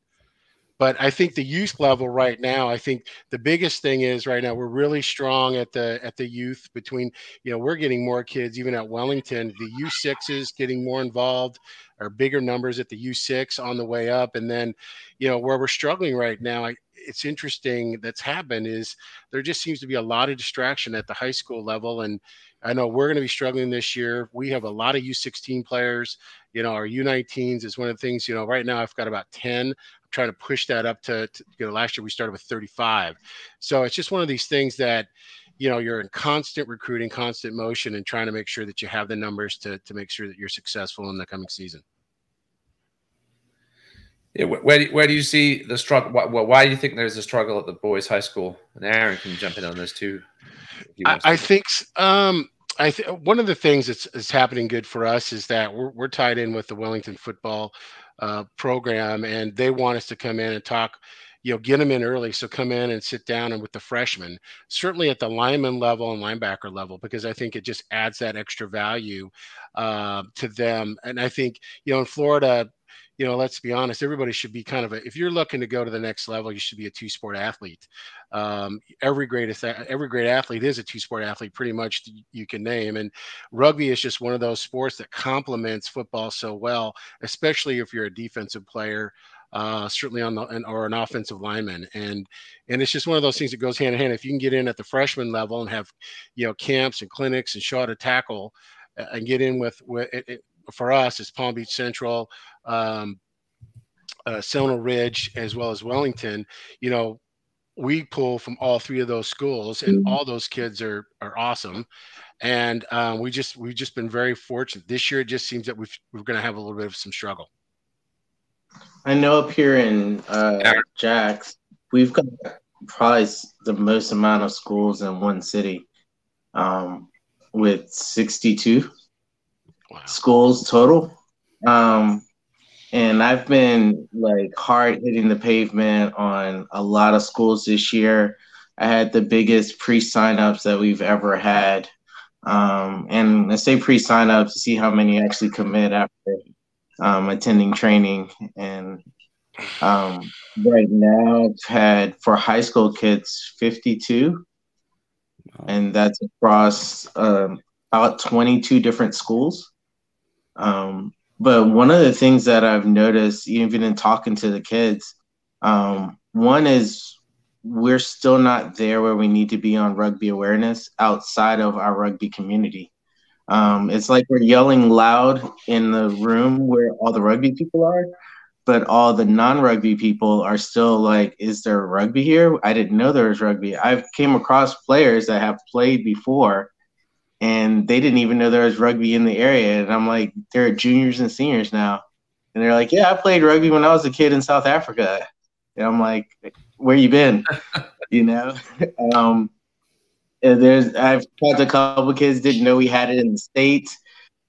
But I think the youth level right now, I think the biggest thing is right now we're really strong at the at the youth between, you know, we're getting more kids even at Wellington. The U6 is getting more involved, or bigger numbers at the U6 on the way up. And then, you know, where we're struggling right now, I, it's interesting that's happened is there just seems to be a lot of distraction at the high school level. And I know we're going to be struggling this year. We have a lot of U16 players. You know, our U19s is one of the things, you know, right now I've got about 10 trying to push that up to, to, you know last year we started with 35 so it's just one of these things that you know you're in constant recruiting constant motion and trying to make sure that you have the numbers to to make sure that you're successful in the coming season yeah, where do, where do you see the struggle? Why, why do you think there's a struggle at the boys' high school? And Aaron can jump in on this too. I, I, think um, I th- one of the things that's, that's happening good for us is that we're, we're tied in with the Wellington football uh, program, and they want us to come in and talk. You know, get them in early. So come in and sit down and with the freshmen, certainly at the lineman level and linebacker level, because I think it just adds that extra value uh, to them. And I think you know in Florida, you know, let's be honest, everybody should be kind of a, if you're looking to go to the next level, you should be a two sport athlete. Um, every greatest, every great athlete is a two sport athlete, pretty much you can name. And rugby is just one of those sports that complements football so well, especially if you're a defensive player. Uh, certainly on the and or an offensive lineman, and and it's just one of those things that goes hand in hand. If you can get in at the freshman level and have, you know, camps and clinics and show how to tackle, and get in with, with it, it, for us, it's Palm Beach Central, um, uh, Seminole Ridge, as well as Wellington. You know, we pull from all three of those schools, and mm-hmm. all those kids are are awesome. And um, we just we've just been very fortunate. This year, it just seems that we've, we're going to have a little bit of some struggle. I know up here in uh, Jax, we've got probably the most amount of schools in one city, um, with sixty-two wow. schools total. Um, and I've been like hard hitting the pavement on a lot of schools this year. I had the biggest pre signups that we've ever had. Um, and I say pre sign up to see how many actually commit after um, attending training. And um, right now, I've had for high school kids 52, and that's across um, about 22 different schools. Um, but one of the things that I've noticed, even in talking to the kids, um, one is we're still not there where we need to be on rugby awareness outside of our rugby community. Um, it's like we're yelling loud in the room where all the rugby people are, but all the non-rugby people are still like, "Is there rugby here? I didn't know there was rugby." I've came across players that have played before, and they didn't even know there was rugby in the area, and I'm like, they're juniors and seniors now, and they're like, "Yeah, I played rugby when I was a kid in South Africa," and I'm like, "Where you been?" you know. um, there's I've talked to a couple kids didn't know we had it in the states,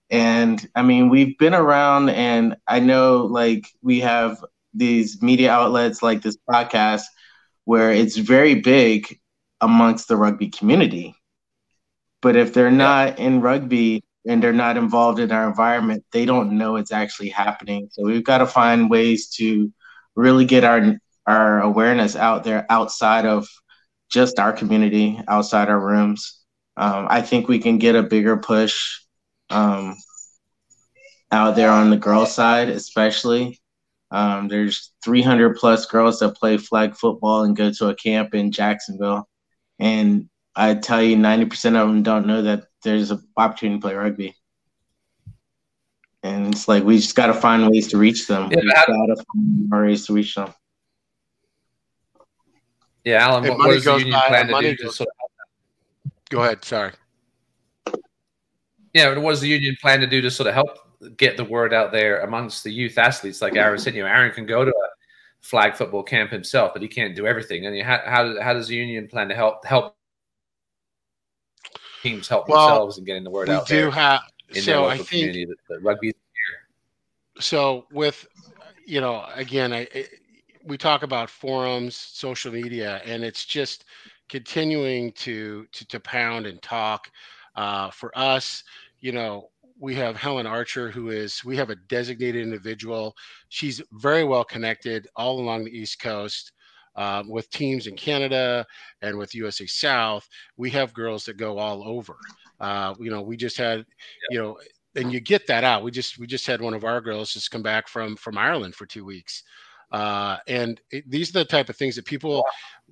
and I mean we've been around, and I know like we have these media outlets like this podcast where it's very big amongst the rugby community. But if they're not in rugby and they're not involved in our environment, they don't know it's actually happening. So we've got to find ways to really get our our awareness out there outside of just our community outside our rooms. Um, I think we can get a bigger push um, out there on the girls' side, especially. Um, there's 300 plus girls that play flag football and go to a camp in Jacksonville, and I tell you, 90% of them don't know that there's an opportunity to play rugby. And it's like we just got to find ways to reach them. Yeah, we got to find ways to reach them. Yeah, Alan, what, what does the union by, plan to do to sort of Go ahead, sorry. Yeah, what does the union plan to do to sort of help get the word out there amongst the youth athletes? Like Aaron said, you know, Aaron can go to a flag football camp himself, but he can't do everything. And how, how, how does the union plan to help help teams help well, themselves and getting the word out we do have so I think, that, rugby here? So with you know, again, I we talk about forums, social media, and it's just continuing to to, to pound and talk. Uh, for us, you know, we have Helen Archer, who is we have a designated individual. She's very well connected all along the East Coast. Um, with teams in Canada and with USA South, we have girls that go all over. Uh, you know, we just had, you know, and you get that out. We just we just had one of our girls just come back from from Ireland for two weeks. Uh, and it, these are the type of things that people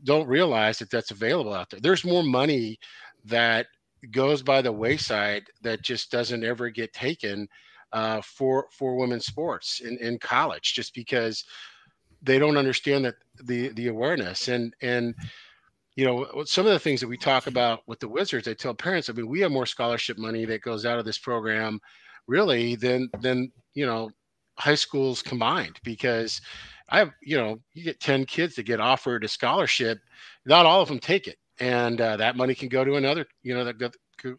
don't realize that that's available out there. There's more money that goes by the wayside that just doesn't ever get taken uh, for for women's sports in, in college, just because they don't understand that the the awareness and and you know some of the things that we talk about with the wizards i tell parents i mean we have more scholarship money that goes out of this program really than than you know high schools combined because I have, you know, you get 10 kids that get offered a scholarship, not all of them take it. And uh, that money can go to another, you know, that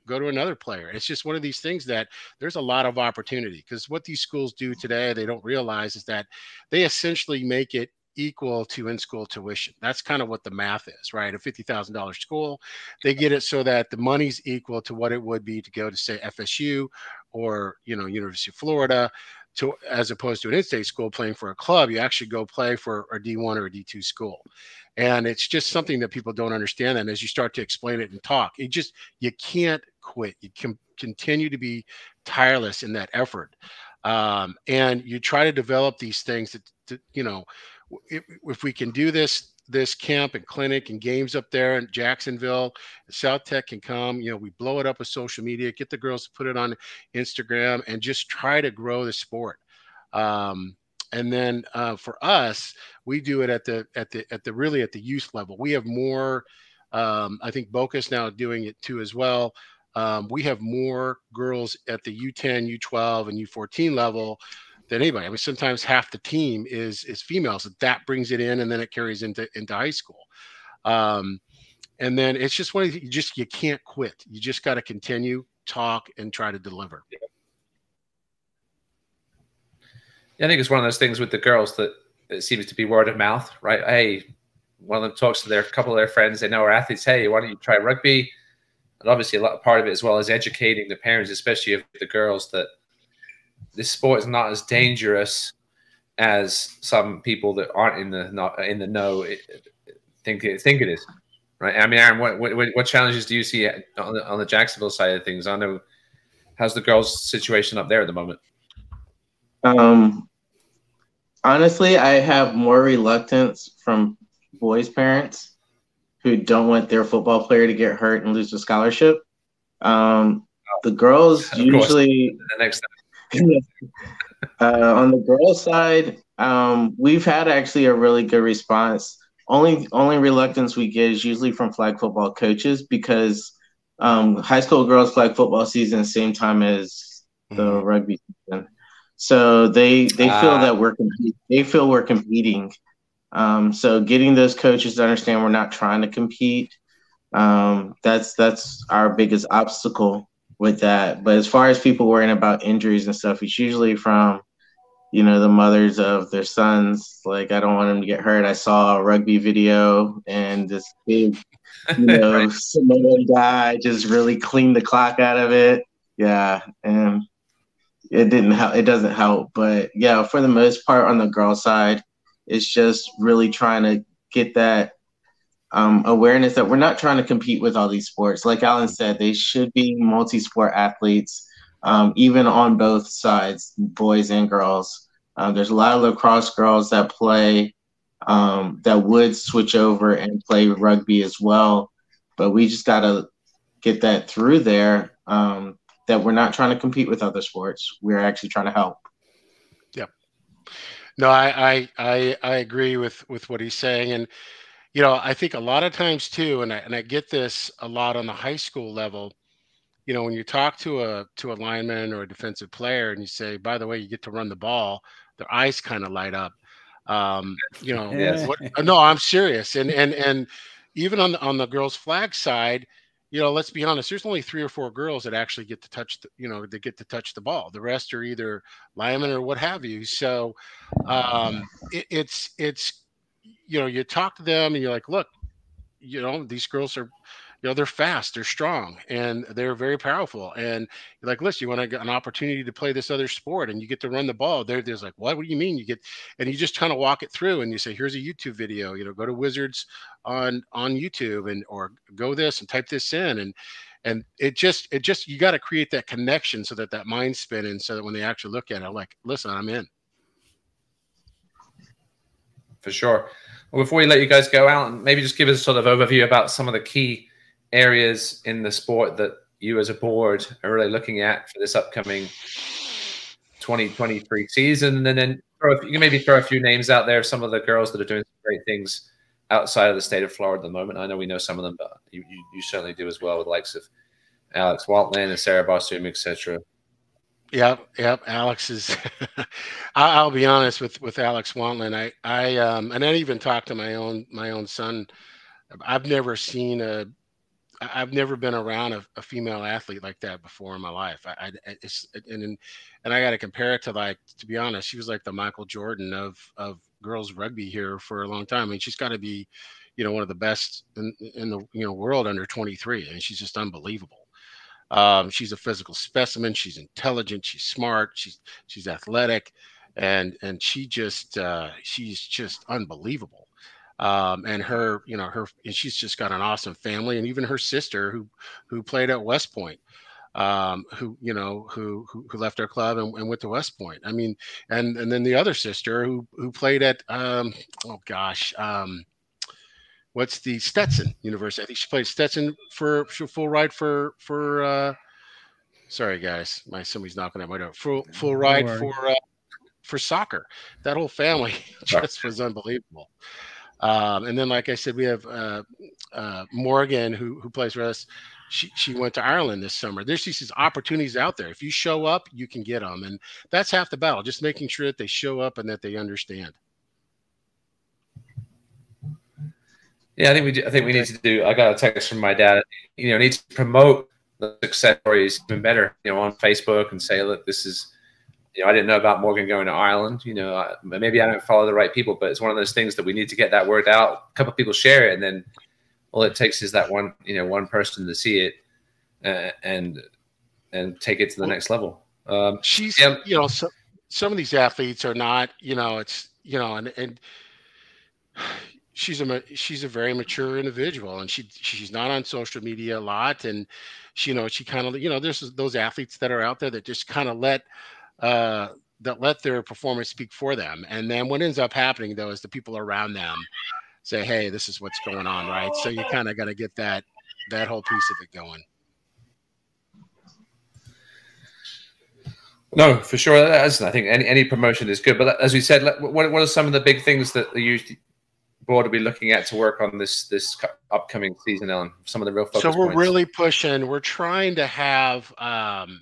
go, to another player. It's just one of these things that there's a lot of opportunity because what these schools do mm-hmm. today, they don't realize is that they essentially make it equal to in-school tuition. That's kind of what the math is, right? A $50,000 school, they get it so that the money's equal to what it would be to go to say FSU or, you know, University of Florida to as opposed to an in-state school playing for a club, you actually go play for a D1 or a D2 school. And it's just something that people don't understand. And as you start to explain it and talk, it just you can't quit. You can continue to be tireless in that effort. Um, and you try to develop these things that, that you know, if, if we can do this this camp and clinic and games up there in Jacksonville. South Tech can come. You know, we blow it up with social media, get the girls to put it on Instagram, and just try to grow the sport. Um, and then uh, for us, we do it at the at the at the really at the youth level. We have more. Um, I think Boca's now doing it too as well. Um, we have more girls at the U10, U12, and U14 level than anybody. I mean, sometimes half the team is is females. That brings it in, and then it carries into into high school. Um, and then it's just one of you just you can't quit. You just got to continue, talk, and try to deliver. Yeah, I think it's one of those things with the girls that it seems to be word of mouth, right? Hey, one of them talks to their couple of their friends they know are athletes. Hey, why don't you try rugby? And obviously, a lot part of it as well is educating the parents, especially of the girls, that this sport is not as dangerous as some people that aren't in the not in the know think think it is. Right. I mean, Aaron, what what, what challenges do you see on the, on the Jacksonville side of things? I know how's the girls' situation up there at the moment. Um, honestly, I have more reluctance from boys' parents who don't want their football player to get hurt and lose a scholarship. Um, the girls usually the next uh, on the girls side, um, we've had actually a really good response. Only only reluctance we get is usually from flag football coaches because um, high school girls flag football season same time as the mm-hmm. rugby season. So they they feel uh, that we're competing. they feel we're competing. Um, so getting those coaches to understand we're not trying to compete. Um, that's that's our biggest obstacle with that. But as far as people worrying about injuries and stuff, it's usually from you know the mothers of their sons. Like I don't want them to get hurt. I saw a rugby video and this big you know. Samoan guy just really cleaned the clock out of it. Yeah, and it didn't help. It doesn't help, but yeah, for the most part, on the girl side, it's just really trying to get that um, awareness that we're not trying to compete with all these sports. Like Alan said, they should be multi-sport athletes, um, even on both sides, boys and girls. Uh, there's a lot of lacrosse girls that play um, that would switch over and play rugby as well, but we just got to get that through there um, that we're not trying to compete with other sports. We're actually trying to help. Yep. No, I I I, I agree with with what he's saying, and you know I think a lot of times too, and I and I get this a lot on the high school level. You know, when you talk to a to a lineman or a defensive player, and you say, "By the way, you get to run the ball," their eyes kind of light up. Um, you know, what, no, I'm serious, and and and even on the on the girls' flag side, you know, let's be honest, there's only three or four girls that actually get to touch, the, you know, they get to touch the ball. The rest are either linemen or what have you. So um, it, it's, it's, you know, you talk to them and you're like, look, you know, these girls are, you know, they're fast, they're strong, and they're very powerful. And you're like, listen, you want to get an opportunity to play this other sport and you get to run the ball. They're, there's like, what? What do you mean? You get, and you just kind of walk it through and you say, here's a YouTube video, you know, go to Wizards on on YouTube and or go this and type this in and and it just it just you got to create that connection so that that mind spin and so that when they actually look at it, like, listen, I'm in. For sure. Well, before we let you guys go out, maybe just give us sort of overview about some of the key areas in the sport that you as a board are really looking at for this upcoming 2023 season? And then throw, you can maybe throw a few names out there, of some of the girls that are doing great things outside of the state of Florida at the moment. I know we know some of them, but you, you, you certainly do as well with the likes of Alex Wantland and Sarah Barsoom, etc. Yep, yep. Alex is. I'll be honest with with Alex Wantland. I I um and I even talked to my own my own son. I've never seen a I've never been around a, a, female athlete like that before in my life. I, I it's and and I got to compare it to like to be honest, she was like the Michael Jordan of of girls rugby here for a long time. I mean, she's got to be, you know, one of the best in, in the you know world under 23, and she's just unbelievable. Um, she's a physical specimen. She's intelligent. She's smart. She's she's athletic, and and she just uh, she's just unbelievable um, and her, you know, her, and she's just got an awesome family, and even her sister who who played at West Point, um, who you know who, who, who left our club and, and, went to West Point. I mean, and and then the other sister who who played at um, oh gosh, um, what's the Stetson University? I think she played Stetson for, full ride for for. Uh, sorry guys, my somebody's knocking at my door. Full full ride for uh, for soccer. That whole family just was unbelievable. Um, and then, like I said, we have uh, uh, Morgan who who plays for us. She she went to Ireland this summer. There's these opportunities out there. If you show up, you can get them, and that's half the battle. Just making sure that they show up and that they understand. Yeah, I think we do, I think we need to do. I got a text from my dad. You know, need to promote the success stories even better. You know, on Facebook and say, look, this is you know, I didn't know about Morgan going to Ireland. You know, I, maybe I don't follow the right people, but it's one of those things that we need to get that word out. A couple people share it, and then all it takes is that one, you know, one person to see it uh, and and take it to the next level. Um, She's, yeah. you know, so, some of these athletes are not, you know, it's, you know, and and she's a she's a very mature individual, and she she's not on social media a lot, and she, you know, she kind of, you know, there's those athletes that are out there that just kind of let uh, that let their performance speak for them. And then what ends up happening though is the people around them say, hey, this is what's going on, right? So you kind of got to get that that whole piece of it going. No, for sure. As I think any, any promotion is good. But as we said, what, what are some of the big things that the board will be looking at to work on this this upcoming season, Alan? Some of the real focus So we're points? really pushing. We're trying to have, um,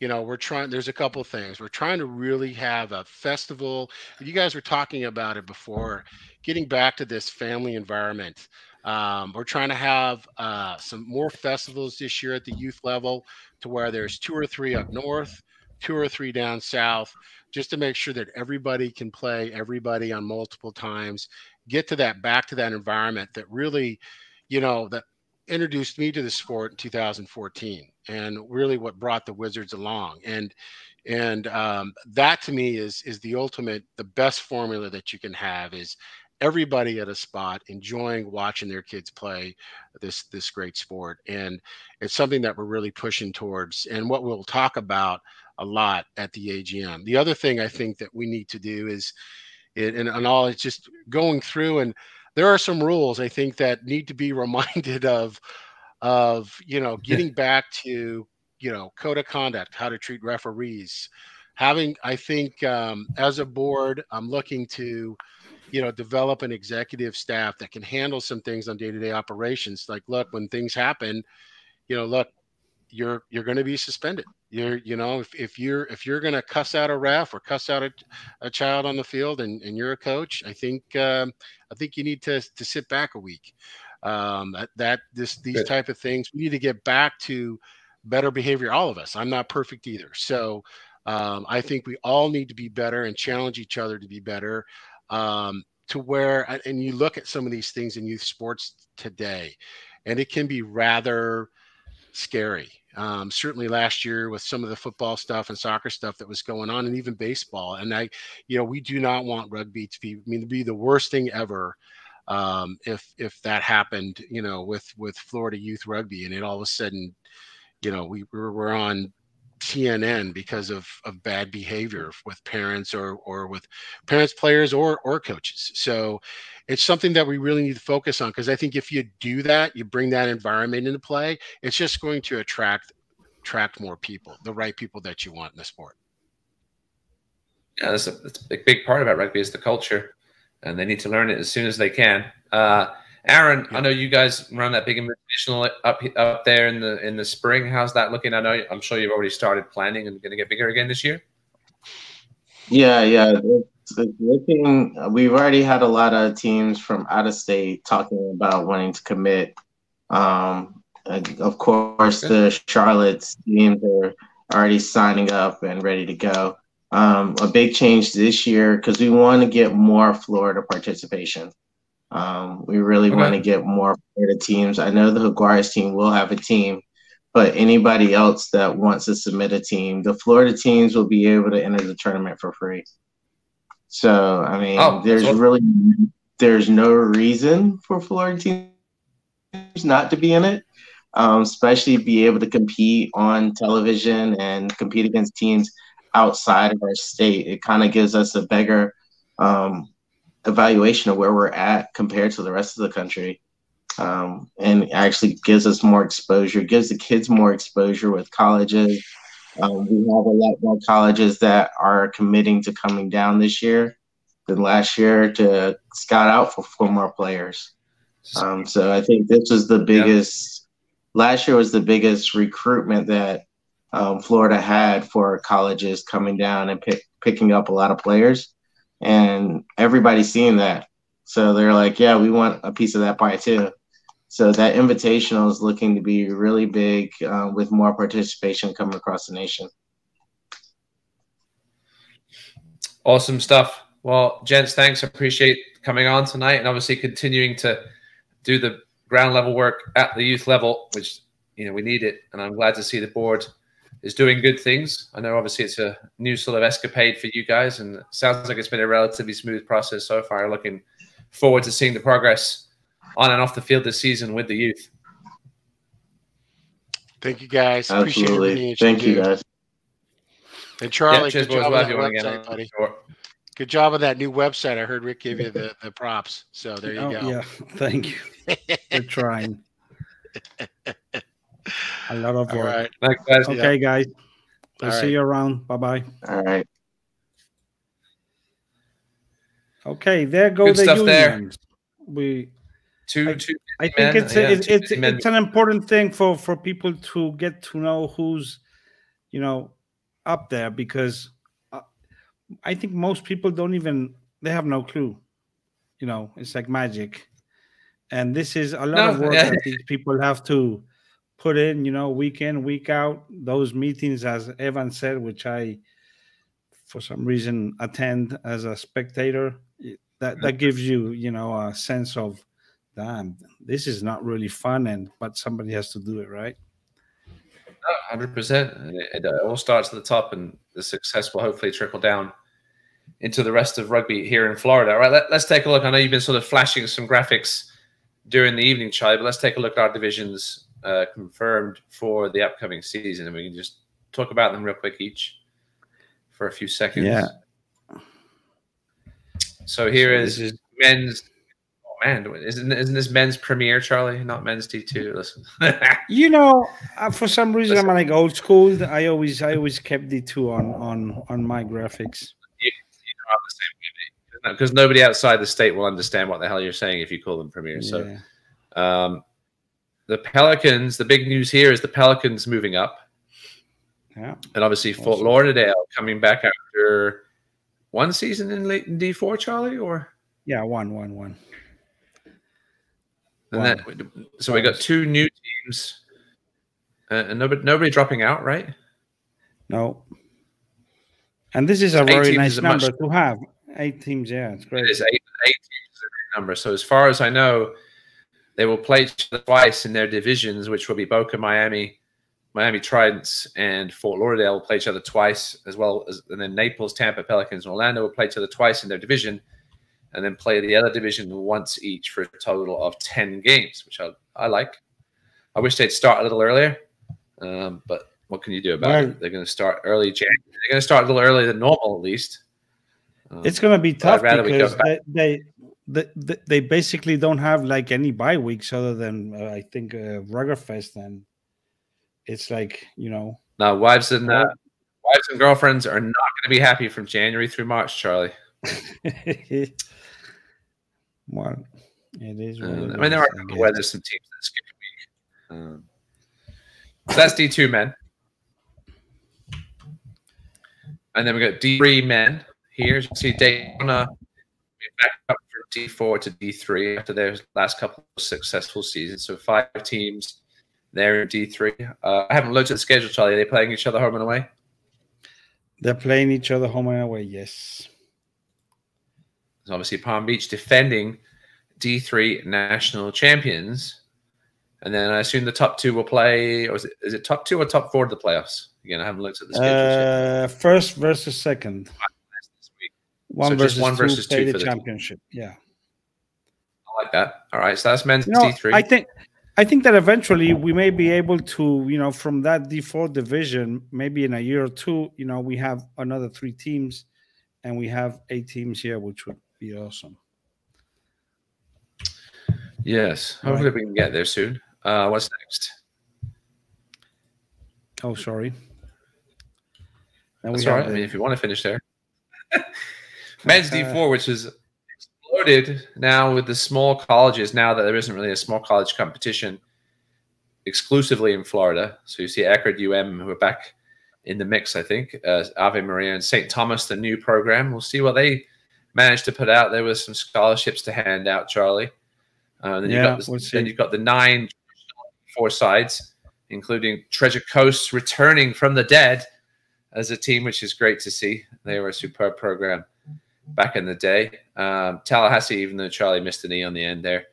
you know, we're trying. There's a couple things. We're trying to really have a festival. You guys were talking about it before. Getting back to this family environment. Um, we're trying to have uh, some more festivals this year at the youth level, to where there's two or three up north two or three down south, just to make sure that everybody can play everybody on multiple times, get to that back to that environment that really, you know, that introduced me to the sport in 2014 and really what brought the Wizards along. And and um, that to me is is the ultimate, the best formula that you can have is everybody at a spot enjoying watching their kids play this this great sport and it's something that we're really pushing towards and what we'll talk about a lot at the AGM. The other thing I think that we need to do is, it, and, and all, it's just going through and there are some rules I think that need to be reminded of, of you know, getting back to you know code of conduct, how to treat referees. Having, I think, um, as a board, I'm looking to, you know, develop an executive staff that can handle some things on day-to-day operations. Like, look, when things happen, you know, look, you're you're going to be suspended. You're you know if, if you're if you're going to cuss out a ref or cuss out a, a child on the field and, and you're a coach, I think um, I think you need to to sit back a week. Um, that, that this these Good. type of things we need to get back to better behavior. All of us. I'm not perfect either, so um, I think we all need to be better and challenge each other to be better. Um, to where and you look at some of these things in youth sports today, and it can be rather scary um, certainly last year with some of the football stuff and soccer stuff that was going on, and even baseball. And I, you know, we do not want rugby to be, I mean, to be the worst thing ever um, if if that happened, you know, with with Florida youth rugby, and it all of a sudden, you know, we we're, we're on CNN because of of bad behavior with parents or or with parents, players, or or coaches. So it's something that we really need to focus on because I think if you do that, you bring that environment into play, it's just going to attract attract more people, the right people that you want in the sport. Yeah, that's a, that's a big part about rugby is the culture, and they need to learn it as soon as they can. Uh, Aaron, yeah. I know you guys run that big invitational up up there in the in the spring. How's that looking? I know I'm sure you've already started planning and going to get bigger again this year. Yeah, yeah, it's, it's looking. We've already had a lot of teams from out of state talking about wanting to commit. Um, of course, the Charlotte teams are already signing up and ready to go. Um, a big change this year because we want to get more Florida participation. Um, we really okay. want to get more Florida teams. I know the Jaguars team will have a team, but anybody else that wants to submit a team, the Florida teams will be able to enter the tournament for free. So I mean, oh, there's really there's no reason for Florida teams not to be in it, um, especially be able to compete on television and compete against teams outside of our state. It kind of gives us a bigger um, evaluation of where we're at compared to the rest of the country. Um, and actually gives us more exposure, gives the kids more exposure with colleges. Um, we have a lot more colleges that are committing to coming down this year than last year to scout out for, for more players. Um, so I think this was the biggest. Yeah. Last year was the biggest recruitment that um, Florida had for colleges coming down and pick, picking up a lot of players and everybody's seeing that. So they're like, yeah, we want a piece of that pie too. So that invitational is looking to be really big uh, with more participation coming across the nation. Awesome stuff. Well, gents, thanks. Appreciate coming on tonight and obviously continuing to do the ground level work at the youth level, which you know we need it. And I'm glad to see the board is doing good things. I know obviously it's a new sort of escapade for you guys, and it sounds like it's been a relatively smooth process so far. Looking forward to seeing the progress on and off the field this season with the youth. Thank you guys. Absolutely. Thank you, guys. And Charlie, yeah, cheers, boys. We'll have you again. Buddy. Sure. Good job on that new website. I heard Rick give you the, the props. So there you oh, go. Yeah, thank you. We're trying. A lot of work. Right. Thanks, guys. Okay, yeah. guys. I'll All see right. you around. Bye bye. All right. Okay, there go Good the stuff unions. There. We two, I, two I think men, it's yeah, it's it's, it's an important thing for for people to get to know who's you know up there because uh, I think most people don't even they have no clue. You know, it's like magic, and this is a lot no, of work yeah. that these people have to put in. You know, week in week out. Those meetings, as Evan said, which I for some reason attend as a spectator that that gives you you know a sense of damn this is not really fun and but somebody has to do it right Hundred percent. It, uh, it all starts at the top, and the success will hopefully trickle down into the rest of rugby here in Florida. All right, let, us take a look. I know you've been sort of flashing some graphics during the evening, Charlie, but let's take a look at our divisions uh, confirmed for the upcoming season, and we can just talk about them real quick each for a few seconds. Yeah. So here is, is, men's man, isn't isn't this men's premiere, Charlie? Not men's D two. Listen, you know, uh, for some reason Listen. I'm like old school. I always I always kept D two on on on my graphics. You, you know, because nobody outside the state will understand what the hell you're saying if you call them premiere. Yeah. So, um, the Pelicans. The big news here is the Pelicans moving up. Yeah, and obviously awesome. Fort Lauderdale coming back after one season in late in D four, Charlie, or yeah, one, one, one. And then, so we got two new teams, uh, and nobody, nobody dropping out, right? No. And this is a very nice number much, to have. Eight teams, yeah, it's great. It is eight, eight teams is a great number. So as far as I know, they will play twice in their divisions, which will be Boca, Miami, Miami Tridents, and Fort Lauderdale will play each other twice, as well as and then Naples, Tampa, Pelicans, and Orlando will play each other twice in their division and then play the other division once each for a total of 10 games, which I, I like. I wish they'd start a little earlier, um, but what can you do about well, it? They're going to start early January. They're going to start a little earlier than normal, at least. Um, it's going to be tough because they, they, they, they, basically don't have like any bye weeks other than uh, I think uh, Ruggerfest, and it's like you know. Now, wives and uh, wives and girlfriends are not going to be happy from January through March, Charlie. Well, it is. Uh, I mean, there are there's some teams that skip a week. Um, so that's D two men, and then we got D three men here. You see, Daytona back up from D four to D three after their last couple of successful seasons. So five teams there in D three. Uh, I haven't looked at the schedule, Charlie. Are they playing each other home and away? They're playing each other home and away. Yes So obviously Palm Beach defending D3 national champions. And then I assume the top two will play, or is it, is it top two or top four of the playoffs? Again, I haven't looked at the schedule. Uh, first versus second. One so versus one versus two, two for the championship. Yeah, I like that. All right, so that's men's you know, D3. I think, I think that eventually we may be able to, you know, from that D4 division, maybe in a year or two, you know, we have another three teams, and we have eight teams here, which would be awesome. Yes, hopefully right. we can get there soon. Uh, what's next? Oh, sorry. And That's all right. I mean, if you want to finish there. Men's uh, D4, which is exploded now with the small colleges, now that there isn't really a small college competition exclusively in Florida. So you see Eckerd UM, who are back in the mix, I think. Uh, Ave Maria and St. Thomas, the new program. We'll see what they managed to put out. There was some scholarships to hand out, Charlie. Uh, then, yeah, you've got the, then you've got the nine four sides, including Treasure Coast returning from the dead as a team, which is great to see. They were a superb program back in the day. Um, Tallahassee, even though Charlie missed a knee on the end there.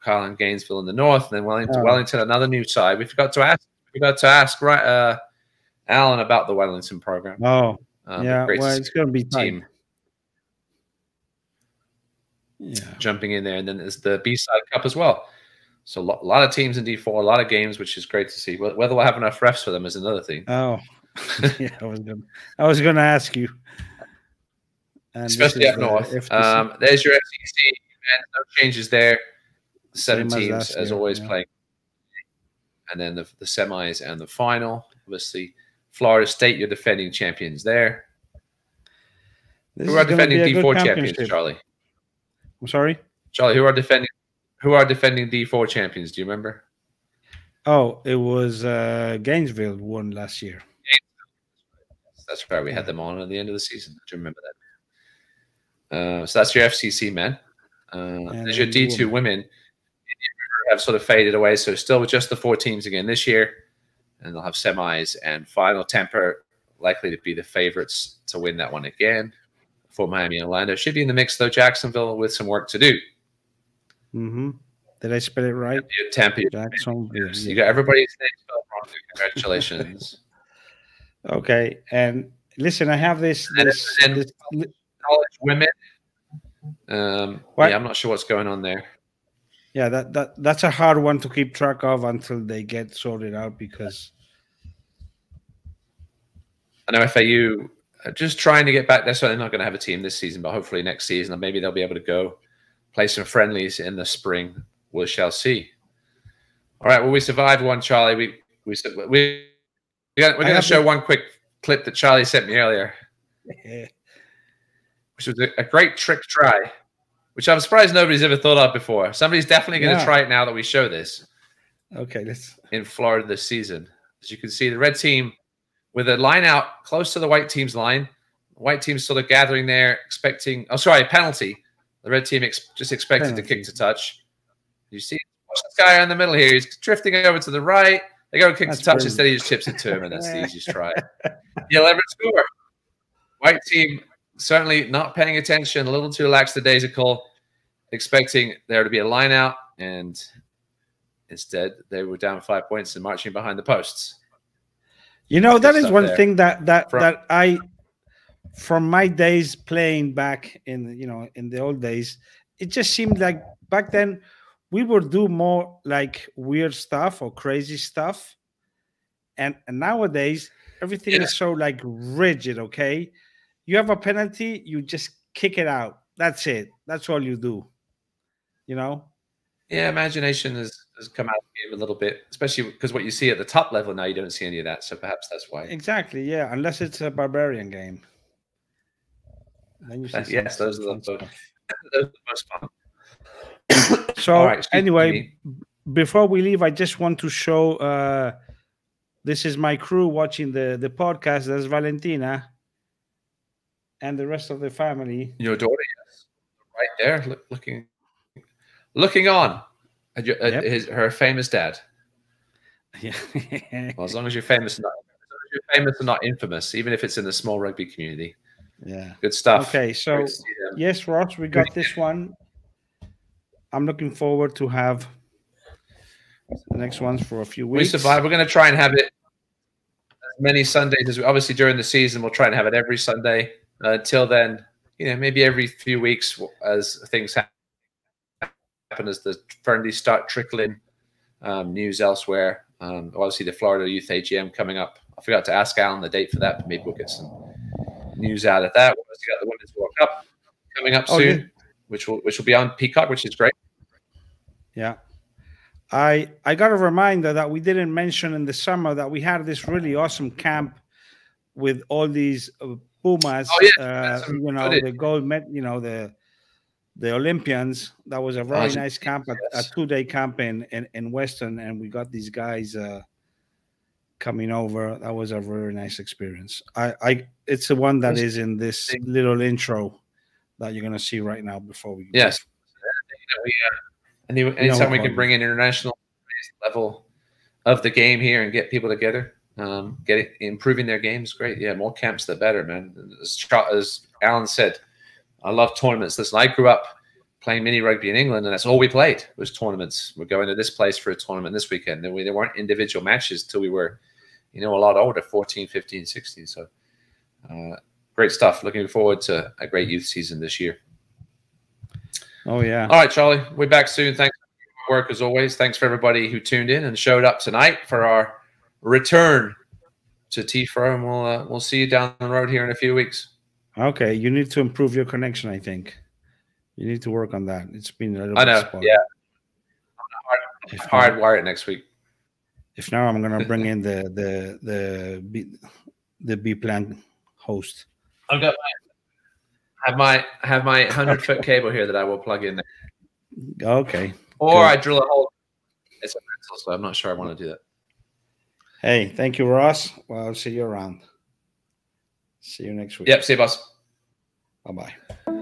Carlin Gainesville in the north, and then Wellington, oh. Wellington, another new side. We forgot to ask. We forgot to ask right, uh, Alan about the Wellington program. Oh, um, yeah. Well, it's going to be team. Tight yeah. jumping in there. And then there's the B side cup as well. So a lot of teams in D4, a lot of games, which is great to see. Whether we'll have enough refs for them is another thing. Oh, yeah, I was gonna, I was going to ask you. And Especially up north. Um, there's your FCC. And no changes there. Seven Same teams, as, as always, yeah. playing. And then the, the semis and the final. Obviously, Florida State, you're defending champions there. This who are defending D4 champions, Charlie? I'm sorry, Charlie. Who are defending? Who are defending D4 champions? Do you remember? Oh, it was uh, Gainesville won last year. That's right. We had them on at the end of the season. Do you remember that? Uh, so that's your FCC men. Uh, there's your D2 women. women have sort of faded away. So still with just the four teams again this year. And they'll have semis and final Tampa likely to be the favorites to win that one again for Miami and Orlando. Should be in the mix though. Jacksonville with some work to do. Mm-hmm. Did I spell it right? You Tampa. Jacksonville. You got everybody's name spelled wrong. Congratulations. okay, and listen, I have this. this, and, and this college women. Um, yeah, I'm not sure what's going on there. Yeah, that, that that's a hard one to keep track of until they get sorted out because I know FAU just trying to get back. That's why they're certainly not going to have a team this season, but hopefully next season, maybe they'll be able to go play some friendlies in the spring. We shall see. All right. Well, we survived one, Charlie. We we we we're going to show one quick clip that Charlie sent me earlier, which was a, a, great trick try, which I'm surprised nobody's ever thought of before. Somebody's definitely going to yeah. try it now that we show this. Okay, let's in Florida this season. As you can see, the red team with a line out close to the white team's line. The white team's sort of gathering there, expecting. Oh, sorry, penalty. The red team ex just expected penalty. to kick to touch. You see, watch this guy in the middle here. He's drifting over to the right. They go kick to touch brilliant. instead. He just chips it to him, and that's the easiest try. You'll ever score. White team certainly not paying attention, a little too lackadaisical, expecting there to be a line out, and instead they were down five points and marching behind the posts. You know, that is one there. thing that that from, that I from my days playing back in you know in the old days, it just seemed like back then we would do more like weird stuff or crazy stuff. And, and nowadays everything yeah. is so like rigid, okay? You have a penalty, you just kick it out. That's it. That's all you do. You know? Yeah, imagination has, has come out of the game a little bit, especially because what you see at the top level now, you don't see any of that. So perhaps that's why. Exactly. Yeah. Unless it's a barbarian game. Then you see yes, those are, the, those are the most fun. so right, anyway, before we leave, I just want to show. Uh, this is my crew watching the the podcast. There's Valentina and the rest of the family. Your daughter, yes, right there, look, looking, looking on at, your, at yep. his, her famous dad. Yeah. well, as long as you're famous, not, you're famous and not infamous, even if it's in the small rugby community. Yeah. Good stuff. Okay, so yes, Ross, we got this one. I'm looking forward to have the next ones for a few weeks. We survive. We're going to try and have it as many Sundays as we, obviously during the season. We'll try and have it every Sunday. Uh, until then, you know, maybe every few weeks as things happen, as the friendlies start trickling um, news elsewhere. Um, obviously, the Florida Youth AGM coming up. I forgot to ask Alan the date for that, but maybe we'll get some news out of that. We got the Women's World Cup coming up oh, soon. Yeah which will which will be on Peacock, which is great. Yeah. I I got a reminder that we didn't mention in the summer that we had this really awesome camp with all these uh, Pumas, oh, yeah. uh, you know, the gold met, you know, the the Olympians. That was a very nice camp, a, yes. a two day camp in, in, in Weston, and we got these guys uh, coming over. That was a very nice experience. I, I it's the one that is in this little intro that you're going to see right now before we. Yes. We, uh, any, anytime we can bring in international level of the game here and get people together, um, get it, improving their games, great. Yeah, more camps the better, man. As, as Alan said, I love tournaments. Listen, I grew up playing mini rugby in England, and that's all we played was tournaments. We're going to this place for a tournament this weekend. And we, there weren't individual matches till we were, you know, a lot older, 14, 15, 16. So uh, great stuff. Looking forward to a great youth season this year. Oh yeah. All right, Charlie. We're back soon. Thanks for your work as always. Thanks for everybody who tuned in and showed up tonight for our return to T and We'll uh, we'll see you down the road here in a few weeks. Okay, you need to improve your connection. I think you need to work on that. It's been a little. I know. spotty. Yeah. If not, Hardwire it next week. if now I'm gonna bring in the the the B, the B plan host. I've got my have my have my hundred foot cable here that I will plug in, there. Okay. or Good. I drill a hole. It's a rental, so I'm not sure I want to do that. Hey, thank you, Ross. Well, I'll see you around. See you next week. Yep. See you, boss. Bye bye.